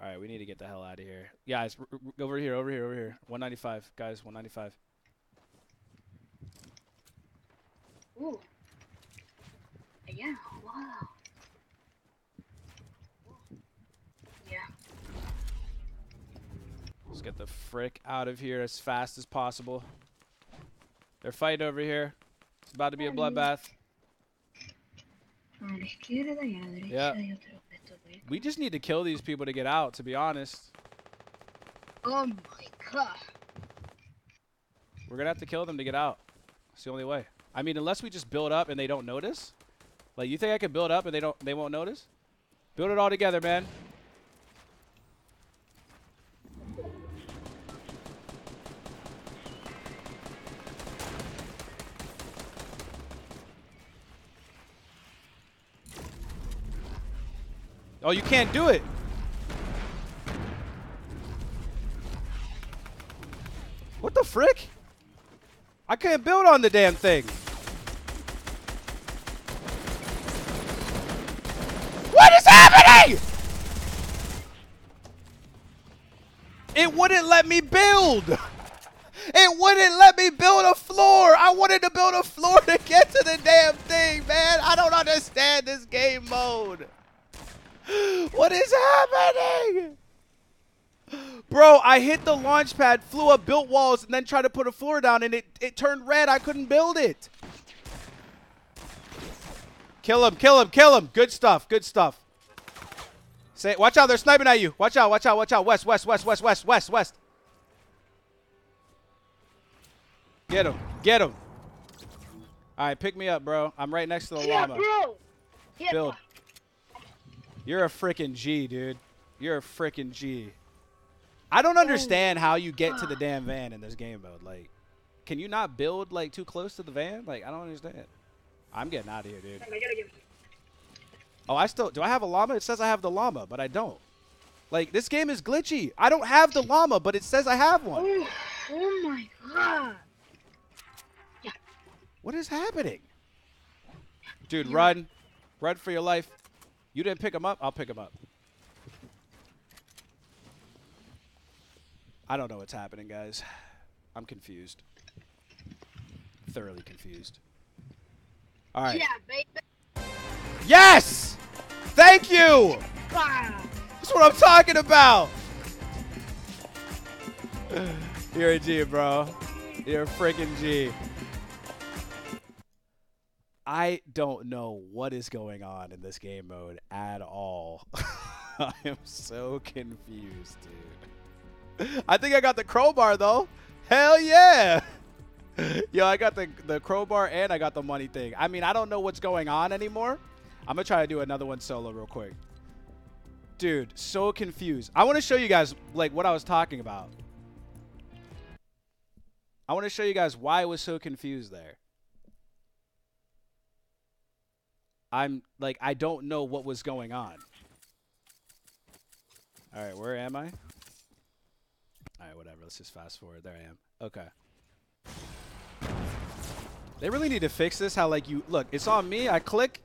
Speaker 1: All right, we need to get the hell out of here. Guys, over here, over here, over here. 195, guys. 195.
Speaker 4: Ooh. Yeah. Wow.
Speaker 1: Let's get the frick out of here as fast as possible. They're fighting over here. It's about to be a bloodbath.
Speaker 4: A la izquierda y a la derecha
Speaker 1: Yeah.
Speaker 4: hay otro de estos vehículos.
Speaker 1: We just need to kill these people to get out, to be honest.
Speaker 4: Oh my god.
Speaker 1: We're going to have to kill them to get out. It's the only way. I mean, unless we just build up and they don't notice. Like, you think I could build up and they don't they won't notice? Build it all together, man. Oh, you can't do it. What the frick? I can't build on the damn thing. What is happening? It wouldn't let me build. It wouldn't let me build a floor. I wanted to build a floor to get to the damn thing, man. I don't understand this game mode. What is happening? Bro, I hit the launch pad, flew up, built walls, and then tried to put a floor down, and it, it turned red. I couldn't build it. Kill him, kill him, kill him. Good stuff, good stuff. Say, watch out, they're sniping at you. Watch out, watch out, watch out. West, west, west, west, west, west, west. Get him, get him. All right, pick me up, bro. I'm right next to the
Speaker 4: Yeah,
Speaker 1: llama.
Speaker 4: bro. Yeah,
Speaker 1: Build. You're a freaking G, dude. You're a freaking G. I don't oh, understand how you get to the damn van in this game mode. Like, can you not build like too close to the van? Like, I don't understand. I'm getting out of here, dude.
Speaker 4: I gotta get
Speaker 1: Oh, I still do. I have a llama. It says I have the llama, but I don't. Like this game is glitchy. I don't have the llama, but it says I have one.
Speaker 4: Oh, oh my god.
Speaker 1: What is happening? Dude, run. Run for your life. You didn't pick him up? I'll pick him up. I don't know what's happening, guys. I'm confused. Thoroughly confused. All right.
Speaker 4: Yeah, baby.
Speaker 1: Yes! Thank you!
Speaker 4: Wow.
Speaker 1: That's what I'm talking about! You're a G, bro. You're a freaking G. I don't know what is going on in this game mode at all. I am so confused, dude. I think I got the crowbar though. Hell yeah! Yo, I got the the crowbar and I got the money thing. I mean, I don't know what's going on anymore. I'm gonna try to do another one solo real quick. Dude, so confused. I want to show you guys like what I was talking about. I want to show you guys why I was so confused there. I'm like I don't know what was going on. All right, where am I? All right, whatever. Let's just fast forward. There I am. Okay. They really need to fix this. How like you look? It's on me. I click,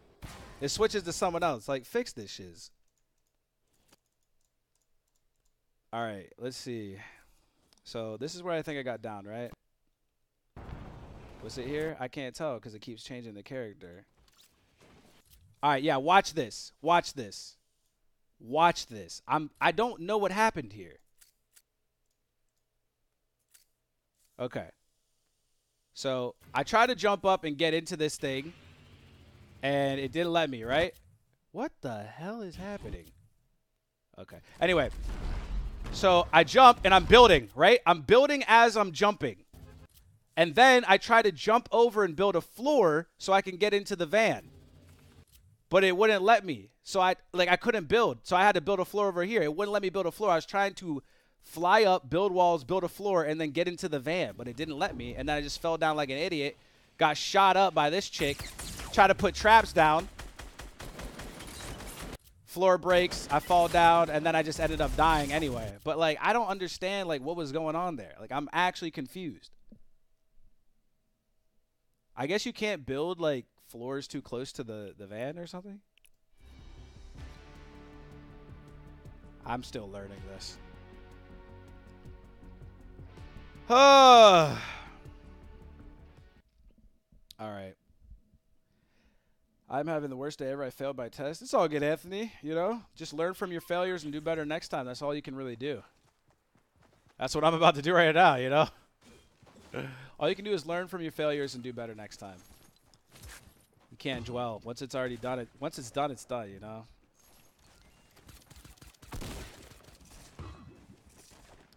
Speaker 1: it switches to someone else. Like fix this shiz. All right, let's see. So this is where I think I got down, right? Was it here? I can't tell because it keeps changing the character. All right, yeah. Watch this. Watch this. Watch this. I'm. I don't know what happened here. Okay. So I tried to jump up and get into this thing, and it didn't let me. Right? What the hell is happening? Okay. Anyway, so I jump and I'm building. Right? I'm building as I'm jumping. And then I try to jump over and build a floor so I can get into the van. But it wouldn't let me. So I like I couldn't build. So I had to build a floor over here. It wouldn't let me build a floor. I was trying to fly up, build walls, build a floor, and then get into the van, but it didn't let me. And then I just fell down like an idiot. Got shot up by this chick. Tried to put traps down. Floor breaks. I fall down, and then I just ended up dying anyway. But like I don't understand like what was going on there. Like I'm actually confused. I guess you can't build like floors too close to the the van or something. I'm still learning this. All right. I'm having the worst day ever. I failed my test. It's all good, Anthony. You know, just learn from your failures and do better next time. That's all you can really do. That's what I'm about to do right now, you know? all you can do is learn from your failures and do better next time. You can't dwell. Once it's already done, it once it's done, it's done, you know?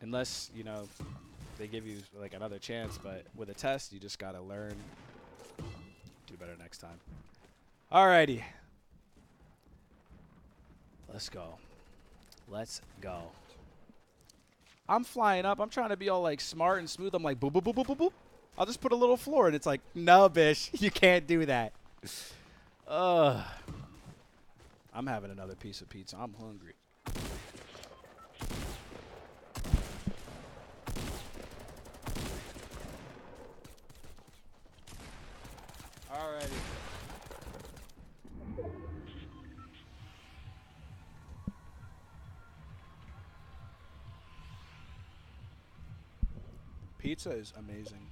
Speaker 1: Unless, you know, they give you like another chance, but with a test, you just gotta learn. Do better next time. Alrighty. Let's go. Let's go. I'm flying up. I'm trying to be all like smart and smooth. I'm like boop boop boop boop boop boop. I'll just put a little floor, and it's like, no, bish, you can't do that. Ugh. I'm having another piece of pizza. I'm hungry. Alrighty. Pizza is amazing.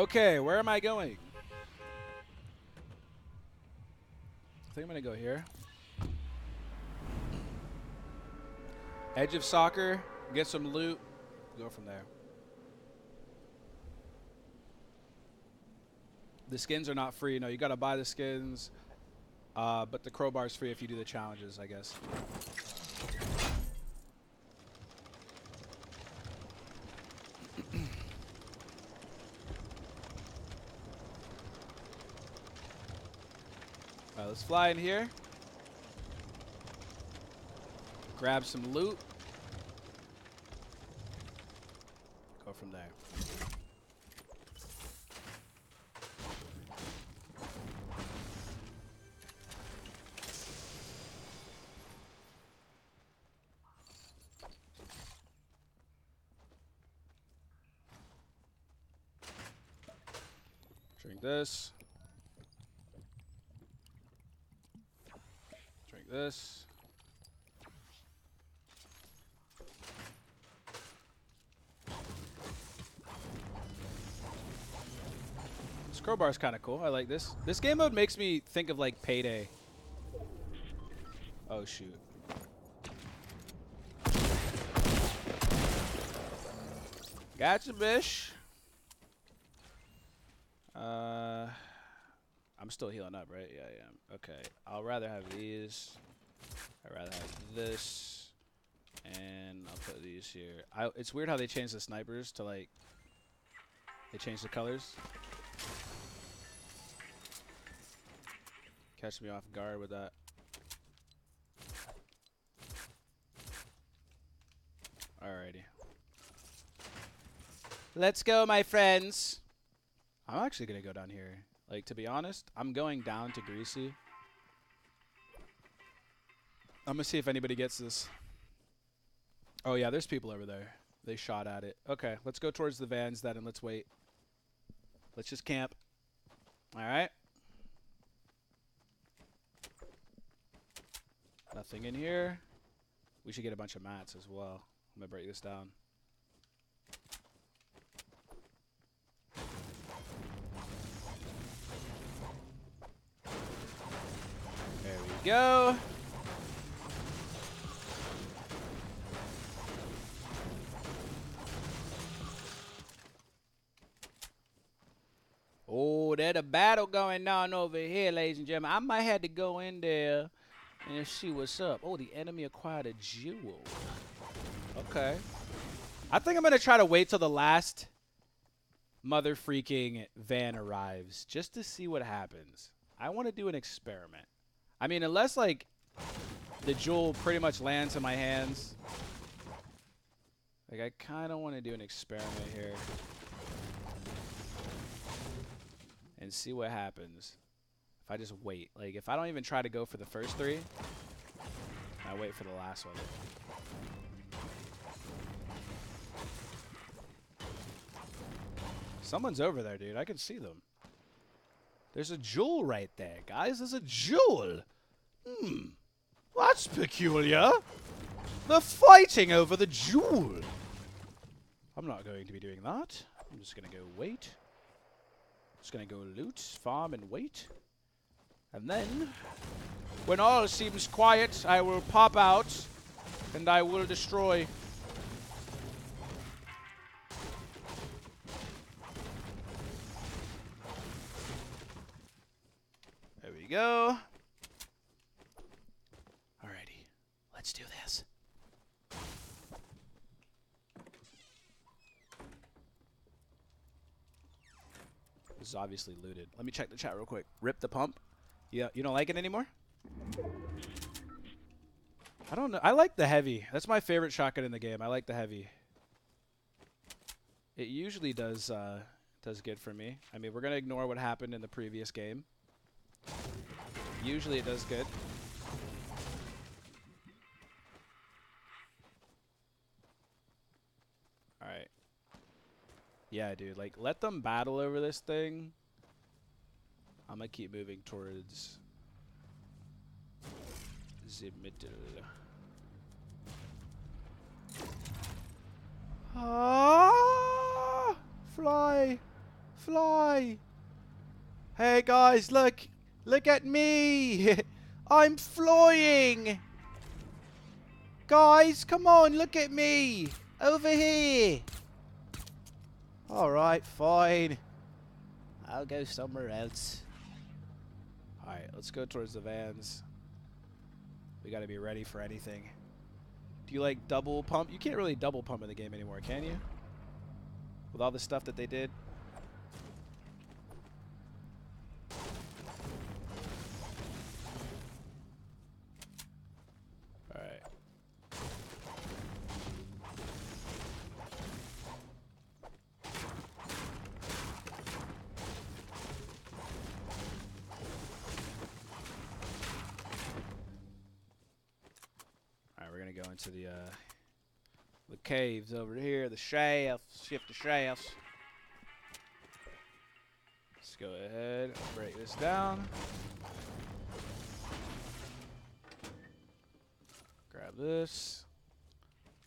Speaker 1: Okay, where am I going? I think I'm gonna go here. Edge of soccer, get some loot, go from there. The skins are not free. No, you gotta buy the skins. Uh, but the crowbar is free if you do the challenges, I guess. Let's fly in here. Grab some loot. from there. Drink this. Drink this. This is kind of cool. I like this. This game mode makes me think of like Payday. Oh shoot. Gotcha, bish. Uh, I'm still healing up, right? Yeah, I am. Okay. I'll rather have these. I'd rather have this. And I'll put these here. I, it's weird how they changed the snipers to like. They changed the colors. Catch me off guard with that. Alrighty. Let's go, my friends. I'm actually gonna go down here. Like to be honest, I'm going down to Greasy. I'm gonna see if anybody gets this. Oh yeah, there's people over there. They shot at it. Okay, let's go towards the vans then and let's wait. Let's just camp. Alright. Nothing in here. We should get a bunch of mats as well. I'm gonna break this down. There we go. Oh, there's a battle going on over here, ladies and gentlemen. I might have to go in there and see what's up. Oh, the enemy acquired a jewel. Okay. I think I'm going to try to wait till the last mother freaking van arrives just to see what happens. I want to do an experiment. I mean, unless, like, the jewel pretty much lands in my hands. Like, I kind of want to do an experiment here. And see what happens. I just wait. Like, if I don't even try to go for the first three, I wait for the last one. Someone's over there, dude. I can see them. There's a jewel right there, guys. There's a jewel. Hmm. That's peculiar. They're fighting over the jewel. I'm not going to be doing that. I'm just going to go wait. Just going to go loot, farm, and wait. And then, when all seems quiet, I will pop out and I will destroy. There we go. Alrighty, let's do this. This is obviously looted. Let me check the chat real quick. Rip the pump. Yeah, you don't like it anymore? I don't know. I like the heavy. That's my favorite shotgun in the game. I like the heavy. It usually does uh, does good for me. I mean, we're gonna ignore what happened in the previous game. Usually it does good. Alright. Yeah, dude. Like, let them battle over this thing. I'm gonna keep moving towards the middle. Ah! Fly! Fly! Hey guys, look! Look at me! I'm flying! Guys, come on, look at me! Over here! Alright, fine. I'll go somewhere else. Alright, let's go towards the vans. We gotta be ready for anything. Do you like double pump? You can't really double pump in the game anymore, can you? With all the stuff that they did. Alright. Into the uh, the caves over here, the shafts, shift the shafts. Let's go ahead break this down. Grab this.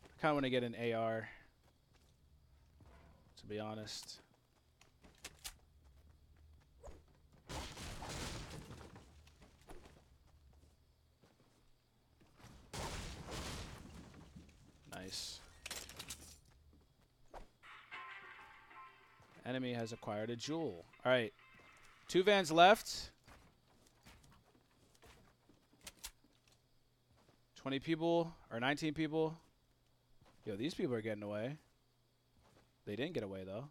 Speaker 1: I kind of want to get an AR, to be honest. Nice. Enemy has acquired a jewel. All right. Two vans left. 20 people or 19 people. Yo, these people are getting away. They didn't get away though.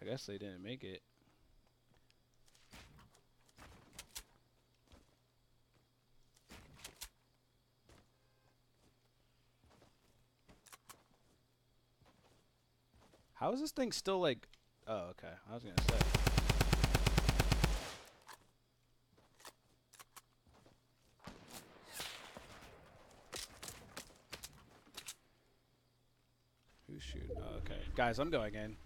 Speaker 1: I guess they didn't make it. How is this thing still like? Oh, okay. I was gonna say. Who's shooting? Oh, okay. Guys, I'm going in.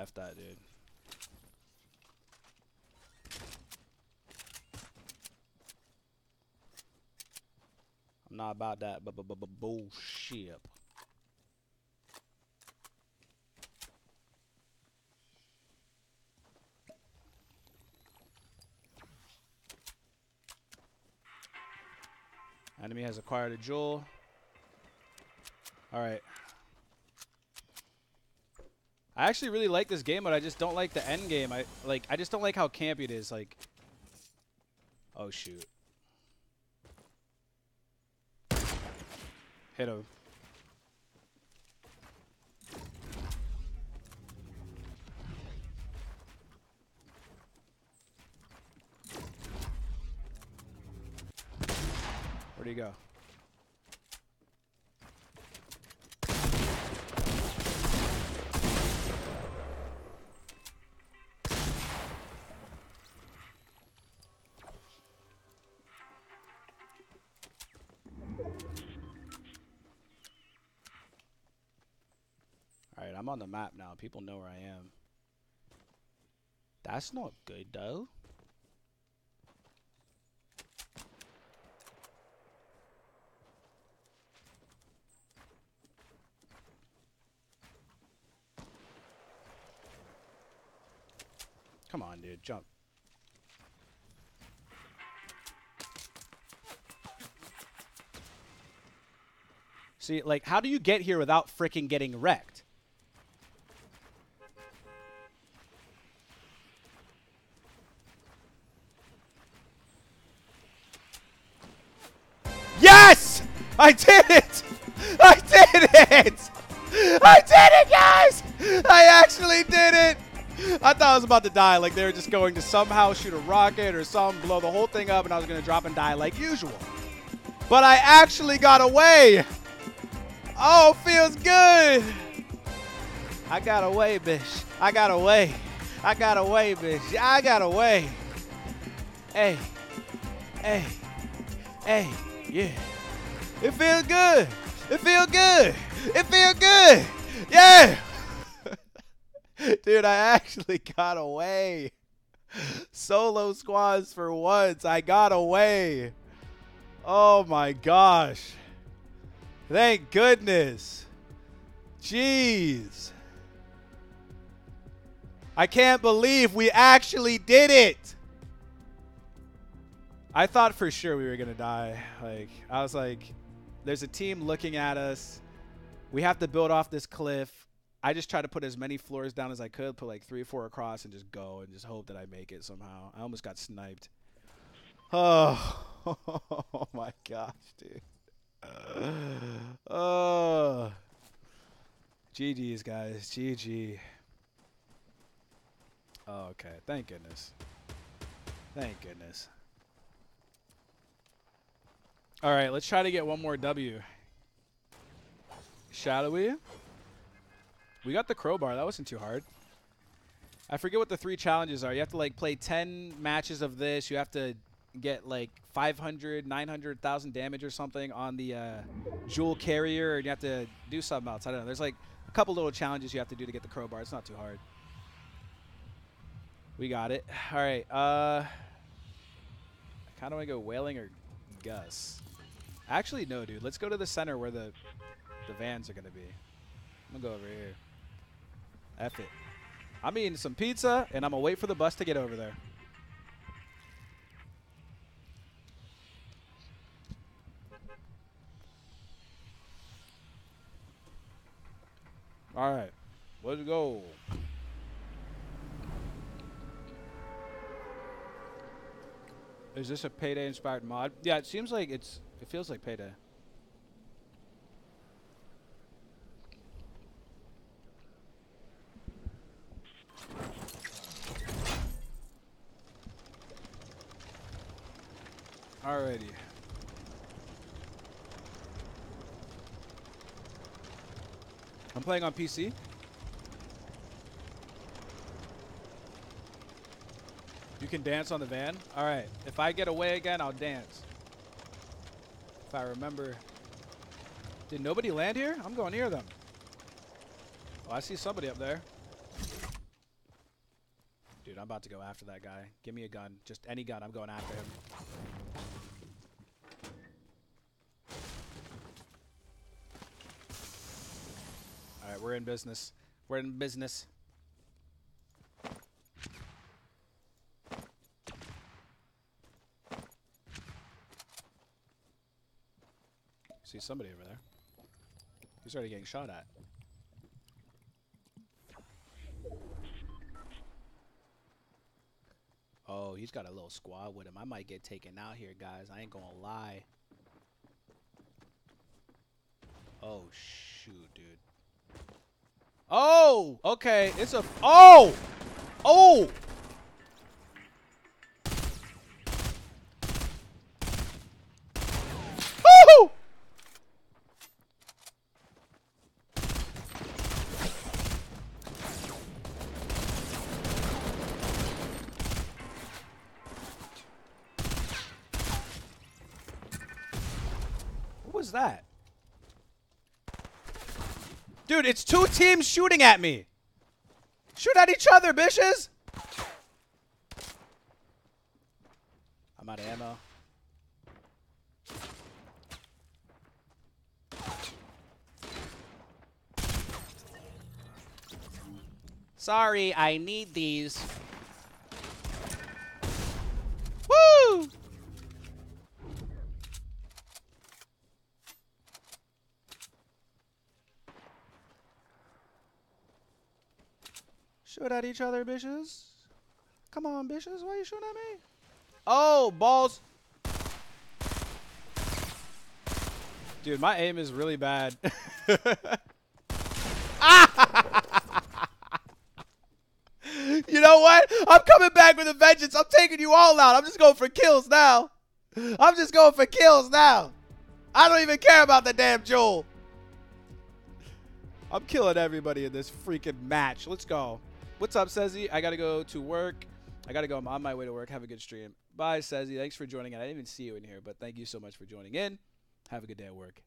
Speaker 1: F that, dude. I'm not about that bu- bu- bu- bullshit. Enemy has acquired a jewel. All right. I actually really like this game, but I just don't like the end game. I like. I just don't like how campy it is. Like. Oh shoot. Hit him. Where'd he go? I'm on the map now. People know where I am. That's not good, though. Come on, dude. Jump. See, like, how do you get here without freaking getting wrecked? I did it! I did it! I did it, guys! I actually did it! I thought I was about to die, like they were just going to somehow shoot a rocket or something, blow the whole thing up, and I was gonna drop and die like usual. But I actually got away! Oh, feels good! I got away, bitch. I got away. I got away, bitch. I got away. Hey. Hey. Hey. Yeah. It feels good. It feels good. It feels good. Yeah. Dude, I actually got away. Solo squads for once. I got away. Oh my gosh. Thank goodness. Jeez. I can't believe we actually did it. I thought for sure we were going to die. Like I was like there's a team looking at us. We have to build off this cliff. I just tried to put as many floors down as I could, put like 3 or 4 across and just go and just hope that I make it somehow. I almost got sniped. Oh, oh my gosh, dude. Oh. GG's, guys. GG. Oh, okay. Thank goodness. Thank goodness. All right, let's try to get one more W. Shall we? We got the crowbar. That wasn't too hard. I forget what the three challenges are. You have to like play 10 matches of this. You have to get like 500, 900,000 damage or something on the uh, jewel carrier, and you have to do something else. I don't know. There's like a couple little challenges you have to do to get the crowbar. It's not too hard. We got it. All right. Uh, I kind of want to go Wailing or Gus. Actually, no, dude. Let's go to the center where the the vans are gonna be. I'm gonna go over here. F it. I'm eating some pizza, and I'm gonna wait for the bus to get over there. All right, let's go. Is this a payday inspired mod? Yeah, it seems like it's. It feels like payday. Alrighty. I'm playing on PC. You can dance on the van? Alright. If I get away again, I'll dance. If I remember. Did nobody land here? I'm going near them. Oh, I see somebody up there. Dude, I'm about to go after that guy. Give me a gun. Just any gun. I'm going after him. All right, we're in business. We're in business. Somebody over there. He's already getting shot at. Oh, he's got a little squad with him. I might get taken out here, guys. I ain't gonna lie. Oh, shoot, dude. Oh, okay. It's a. Oh! Oh! Woo! What was that? Dude, it's two teams shooting at me. Shoot at each other, bitches. I'm out of ammo. Sorry, I need these. Shoot at each other, bitches. Come on, bitches. Why are you shooting at me? Oh, balls. Dude, my aim is really bad. you know what? I'm coming back with a vengeance. I'm taking you all out. I'm just going for kills now. I'm just going for kills now. I don't even care about the damn Joel. I'm killing everybody in this freaking match. Let's go. What's up, Sezzy? I gotta go to work. I gotta go. I'm on my way to work. Have a good stream. Bye, Sezzy. Thanks for joining in. I didn't even see you in here, but thank you so much for joining in. Have a good day at work.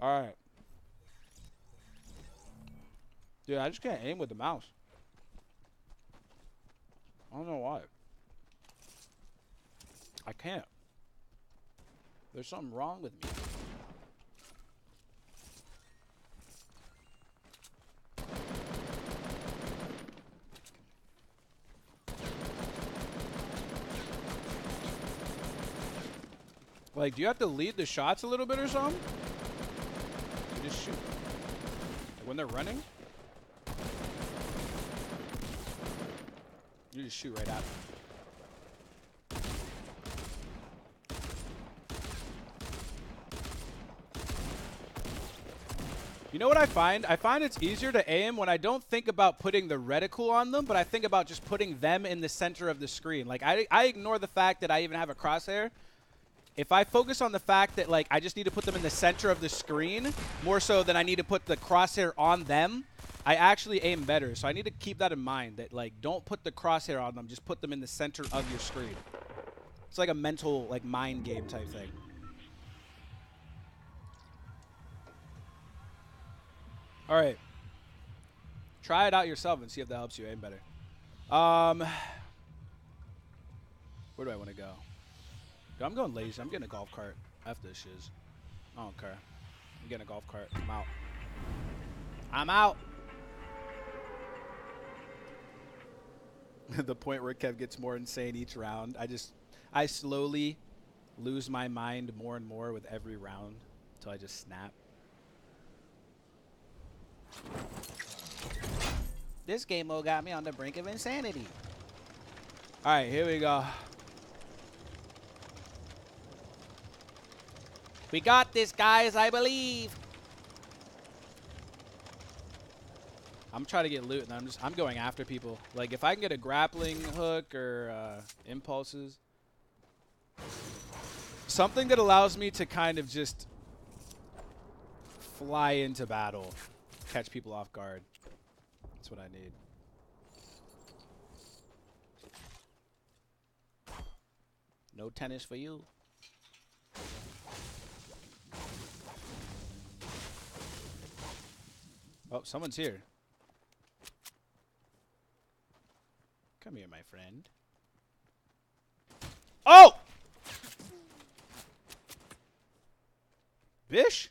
Speaker 1: All right. Dude, I just can't aim with the mouse. I don't know why. I can't. There's something wrong with me. Like, do you have to lead the shots a little bit or something? You just shoot. Like when they're running? You just shoot right at them. You know what I find? I find it's easier to aim when I don't think about putting the reticle on them, but I think about just putting them in the center of the screen. Like, I, I ignore the fact that I even have a crosshair. If I focus on the fact that, like, I just need to put them in the center of the screen, more so than I need to put the crosshair on them, I actually aim better. So I need to keep that in mind, that, like, don't put the crosshair on them. Just put them in the center of your screen. It's like a mental, like, mind game type thing. All right. Try it out yourself and see if that helps you aim better. Um, where do I want to go? Dude, I'm going lazy. I'm getting a golf cart after this shiz. I don't care. I'm getting a golf cart. I'm out. I'm out. the point where Kev gets more insane each round. I just, I slowly lose my mind more and more with every round until I just snap. This game mode got me on the brink of insanity. All right, here we go. We got this, guys, I believe. I'm trying to get loot, and I'm just I'm going after people. Like if I can get a grappling hook or uh, impulses, something that allows me to kind of just fly into battle, catch people off guard. That's what I need. No tennis for you. Oh, someone's here. Come here, my friend. Oh! Bish?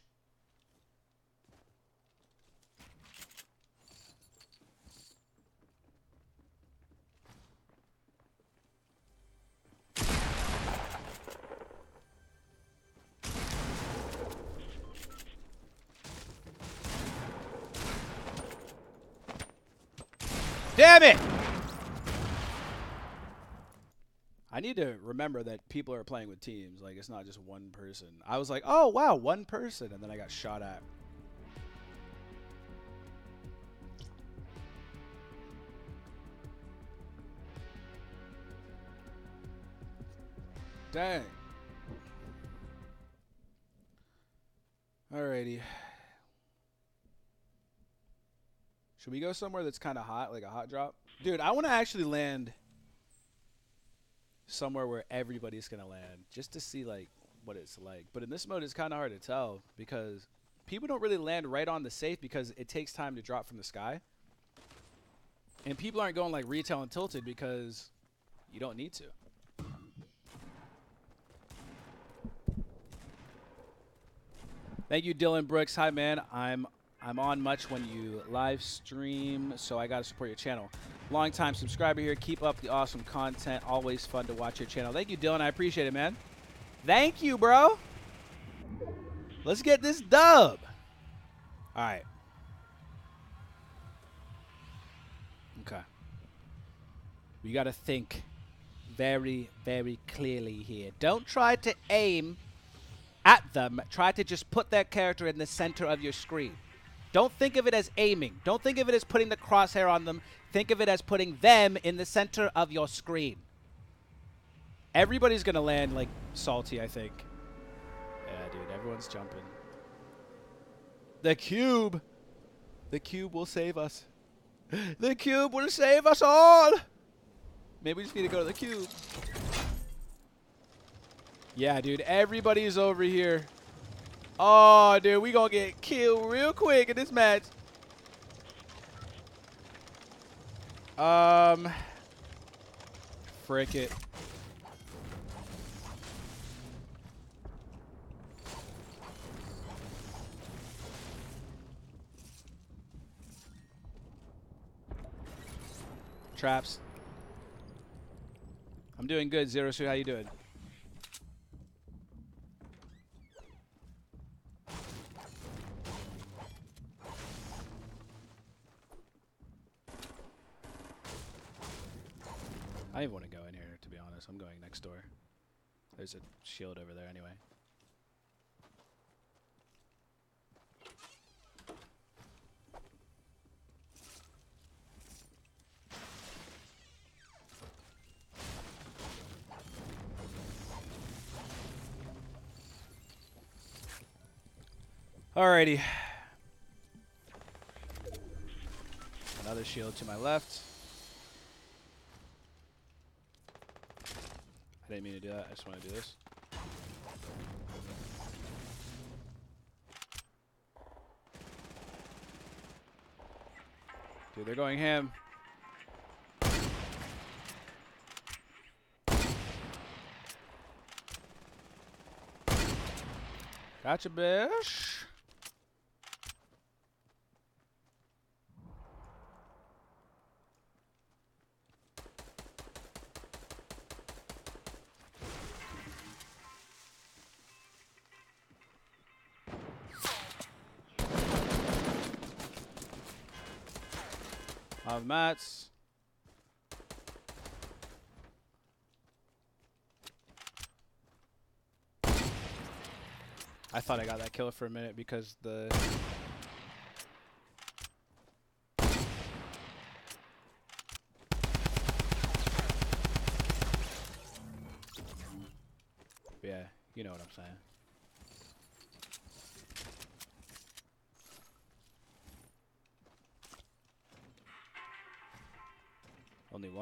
Speaker 1: Damn it! I need to remember that people are playing with teams. Like, it's not just one person. I was like, oh, wow, one person. And then I got shot at. Dang. Alrighty. Should we go somewhere that's kind of hot, like a hot drop? Dude, I want to actually land somewhere where everybody's going to land just to see like what it's like. But in this mode it's kind of hard to tell because people don't really land right on the safe because it takes time to drop from the sky. And people aren't going like retail and tilted because you don't need to. Thank you, Dylan Brooks. Hi, man. I'm I'm on much when you live stream, so I got to support your channel. Long time subscriber here. Keep up the awesome content. Always fun to watch your channel. Thank you, Dylan. I appreciate it, man. Thank you, bro. Let's get this dub. All right. Okay. We got to think very, very clearly here. Don't try to aim at them. Try to just put that character in the center of your screen. Don't think of it as aiming. Don't think of it as putting the crosshair on them. Think of it as putting them in the center of your screen. Everybody's going to land like salty, I think. Yeah, dude, everyone's jumping. The cube. The cube will save us. The cube will save us all. Maybe we just need to go to the cube. Yeah, dude, everybody's over here. Oh, dude, we gonna get killed real quick in this match. Um, frick it. Traps. I'm doing good, Zero Suit. How you doing? I even want to go in here, to be honest. I'm going next door. There's a shield over there anyway. Alrighty. Another shield to my left. I didn't mean to do that. I just want to do this. Dude, they're going ham. Gotcha, bish. Mats. I thought I got that kill for a minute because the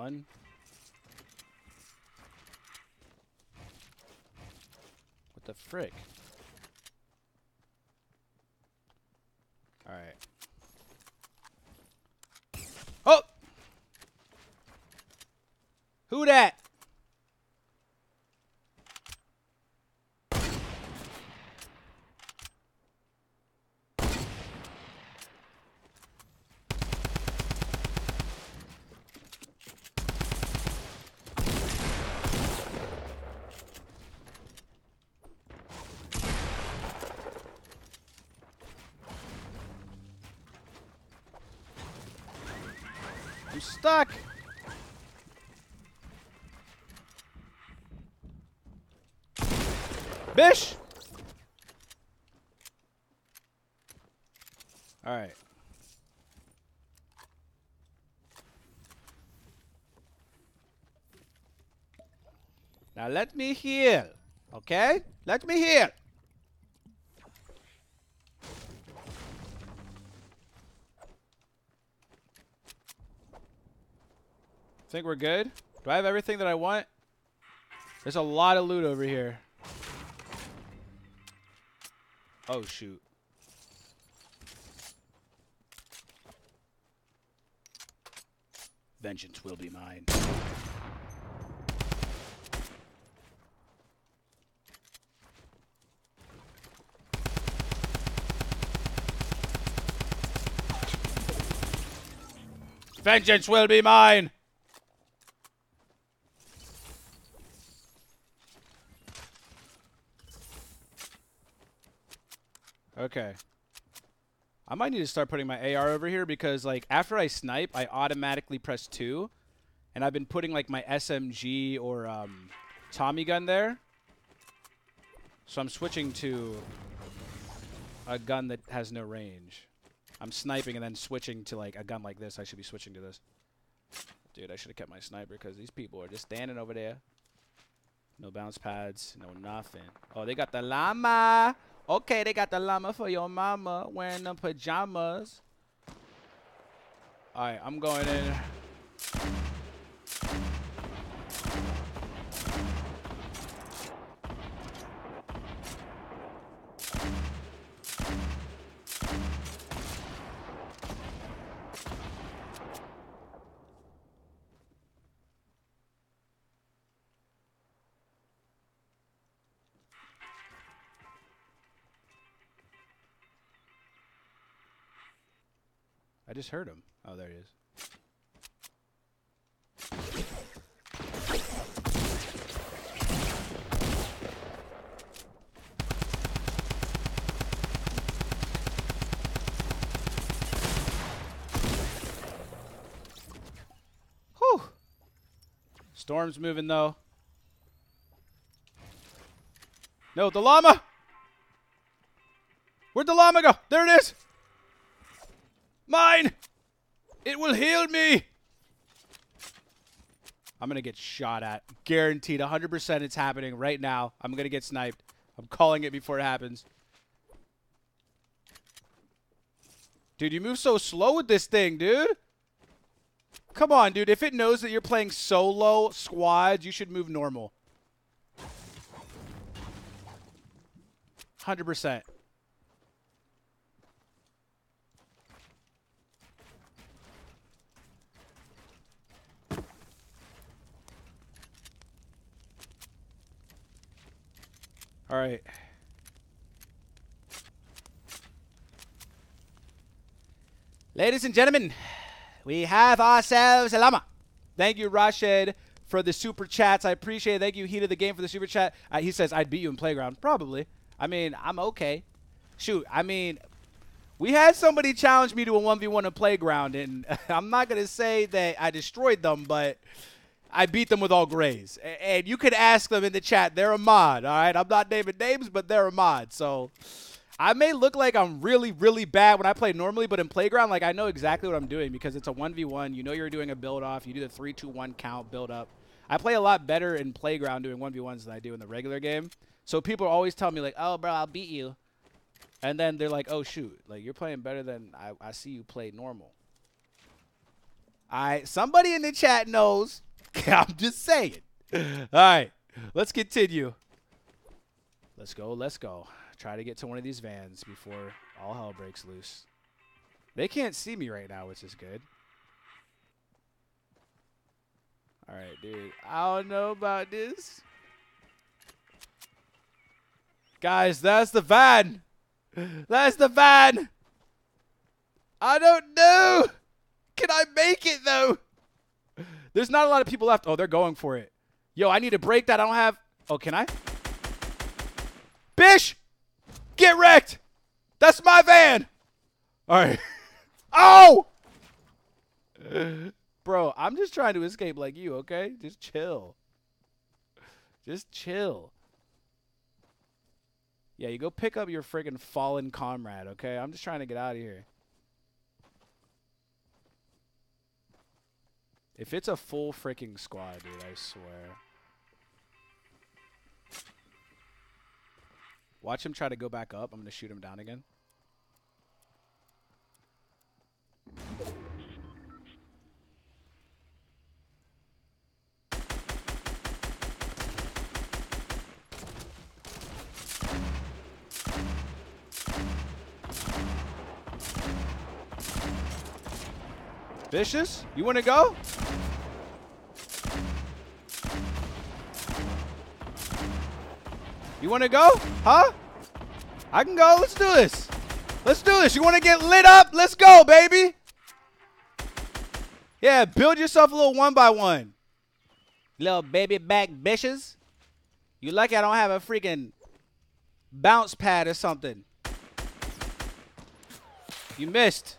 Speaker 1: One. What the frick? Alright. Oh! Who that? I'm stuck. Bish. All right. Now let me heal. Okay? Let me heal. Think we're good? Do I have everything that I want? There's a lot of loot over here. Oh, shoot. Vengeance will be mine. Vengeance will be mine! Okay. I might need to start putting my AR over here because like after I snipe, I automatically press 2 and I've been putting like my SMG or um, Tommy gun there. So I'm switching to a gun that has no range. I'm sniping and then switching to like a gun like this. I should be switching to this. Dude, I should have kept my sniper because these people are just standing over there. No bounce pads, no nothing. Oh, they got the llama. Okay, they got the llama for your mama wearing them pajamas. All right, I'm going in. Just heard him. Oh, there he is. Whew. Storm's moving though. No, the llama! Where'd the llama go? There it is! Mine! It will heal me! I'm going to get shot at. Guaranteed. 100% it's happening right now. I'm going to get sniped. I'm calling it before it happens. Dude, you move so slow with this thing, dude. Come on, dude. If it knows that you're playing solo squads, you should move normal. 100%. All right. Ladies and gentlemen, we have ourselves a llama. Thank you, Rashid, for the super chats. I appreciate it. Thank you, Heat of the Game, for the super chat. Uh, he says, I'd beat you in Playground. Probably. I mean, I'm okay. Shoot, I mean, we had somebody challenge me to a 1v1 in Playground, and I'm not going to say that I destroyed them, but I beat them with all grays. And you could ask them in the chat. They're a mod, all right? I'm not naming names, but they're a mod. So I may look like I'm really, really bad when I play normally, but in Playground, like I know exactly what I'm doing because it's a 1v1. You know you're doing a build off. You do the 3 2 1 count, build up. I play a lot better in Playground doing 1v1s than I do in the regular game. So people always tell me, like, oh, bro, I'll beat you. And then they're like, oh, shoot. Like, you're playing better than I, I see you play normal. I somebody in the chat knows. I'm just saying. All right, let's continue. Let's go. Let's go. Try to get to one of these vans before all hell breaks loose. They can't see me right now, which is good. All right, dude. I don't know about this. Guys, that's the van. That's the van. I don't know. Can I make it, though? There's not a lot of people left. Oh, they're going for it. Yo, I need to break that. I don't have... Oh, can I? Bish! Get wrecked! That's my van! All right. oh! Bro, I'm just trying to escape like you, okay? Just chill. Just chill. Yeah, you go pick up your friggin' fallen comrade, okay? I'm just trying to get out of here. If it's a full freaking squad, dude, I swear. Watch him try to go back up. I'm going to shoot him down again. Vicious, you want to go? You want to go? Huh? I can go. Let's do this. Let's do this. You want to get lit up? Let's go, baby. Yeah, build yourself a little one by one. Little baby back bitches. You lucky I don't have a freaking bounce pad or something. You missed.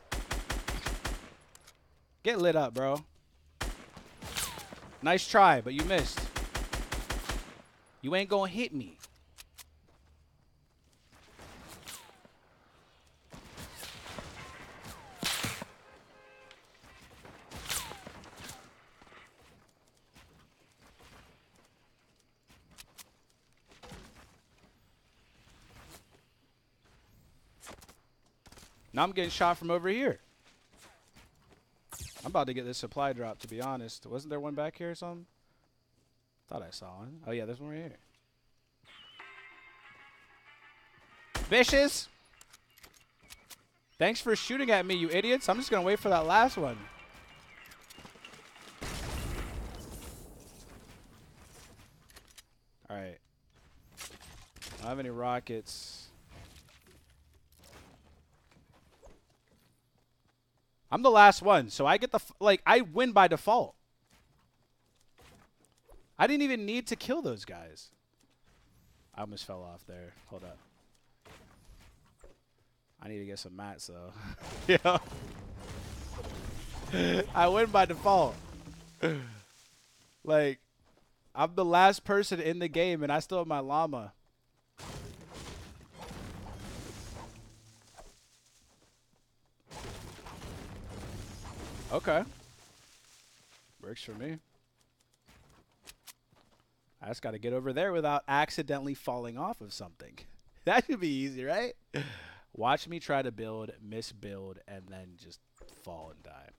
Speaker 1: Get lit up, bro. Nice try, but you missed. You ain't gonna hit me. Now I'm getting shot from over here. I'm about to get this supply drop, to be honest. Wasn't there one back here or something? Thought I saw one. Oh, yeah, there's one right here. Vicious! Thanks for shooting at me, you idiots. I'm just going to wait for that last one. Alright. I don't have any rockets. I'm the last one, so I get the like I win by default. I didn't even need to kill those guys. I almost fell off there. Hold up. I need to get some mats though. yeah. I win by default. like I'm the last person in the game and I still have my llama. Okay. Works for me. I just got to get over there without accidentally falling off of something. That should be easy, right? Watch me try to build, misbuild, and then just fall and die.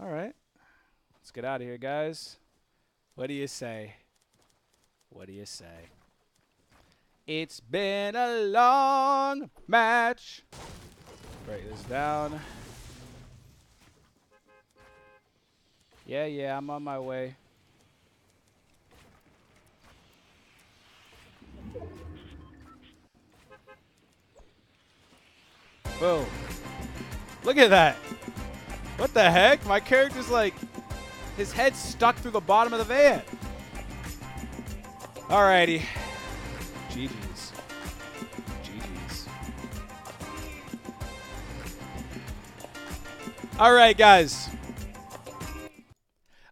Speaker 1: All right. Let's get out of here, guys. What do you say? What do you say? It's been a long match. Break this down. Yeah, yeah, I'm on my way. Boom. Look at that. What the heck? My character's like, his head stuck through the bottom of the van. Alrighty. GG's. GG's. All right, guys.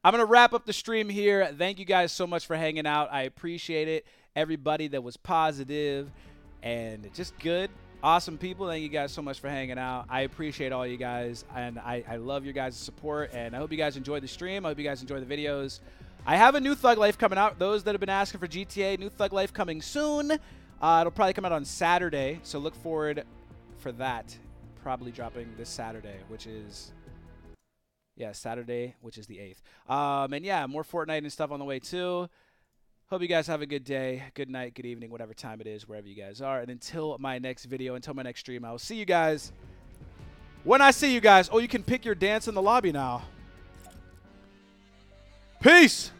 Speaker 1: I'm going to wrap up the stream here. Thank you guys so much for hanging out. I appreciate it. Everybody that was positive and just good, awesome people. Thank you guys so much for hanging out. I appreciate all you guys, and I, I love your guys' support. And I hope you guys enjoyed the stream. I hope you guys enjoy the videos. I have a new Thug Life coming out. Those that have been asking for GTA, new Thug Life coming soon. Uh, it'll probably come out on Saturday, so look forward for that. Probably dropping this Saturday, which is yeah, Saturday, which is the 8th. Um, and yeah, more Fortnite and stuff on the way too. Hope you guys have a good day, good night, good evening, whatever time it is, wherever you guys are. And until my next video, until my next stream, I will see you guys. When I see you guys, oh, you can pick your dance in the lobby now. Peace.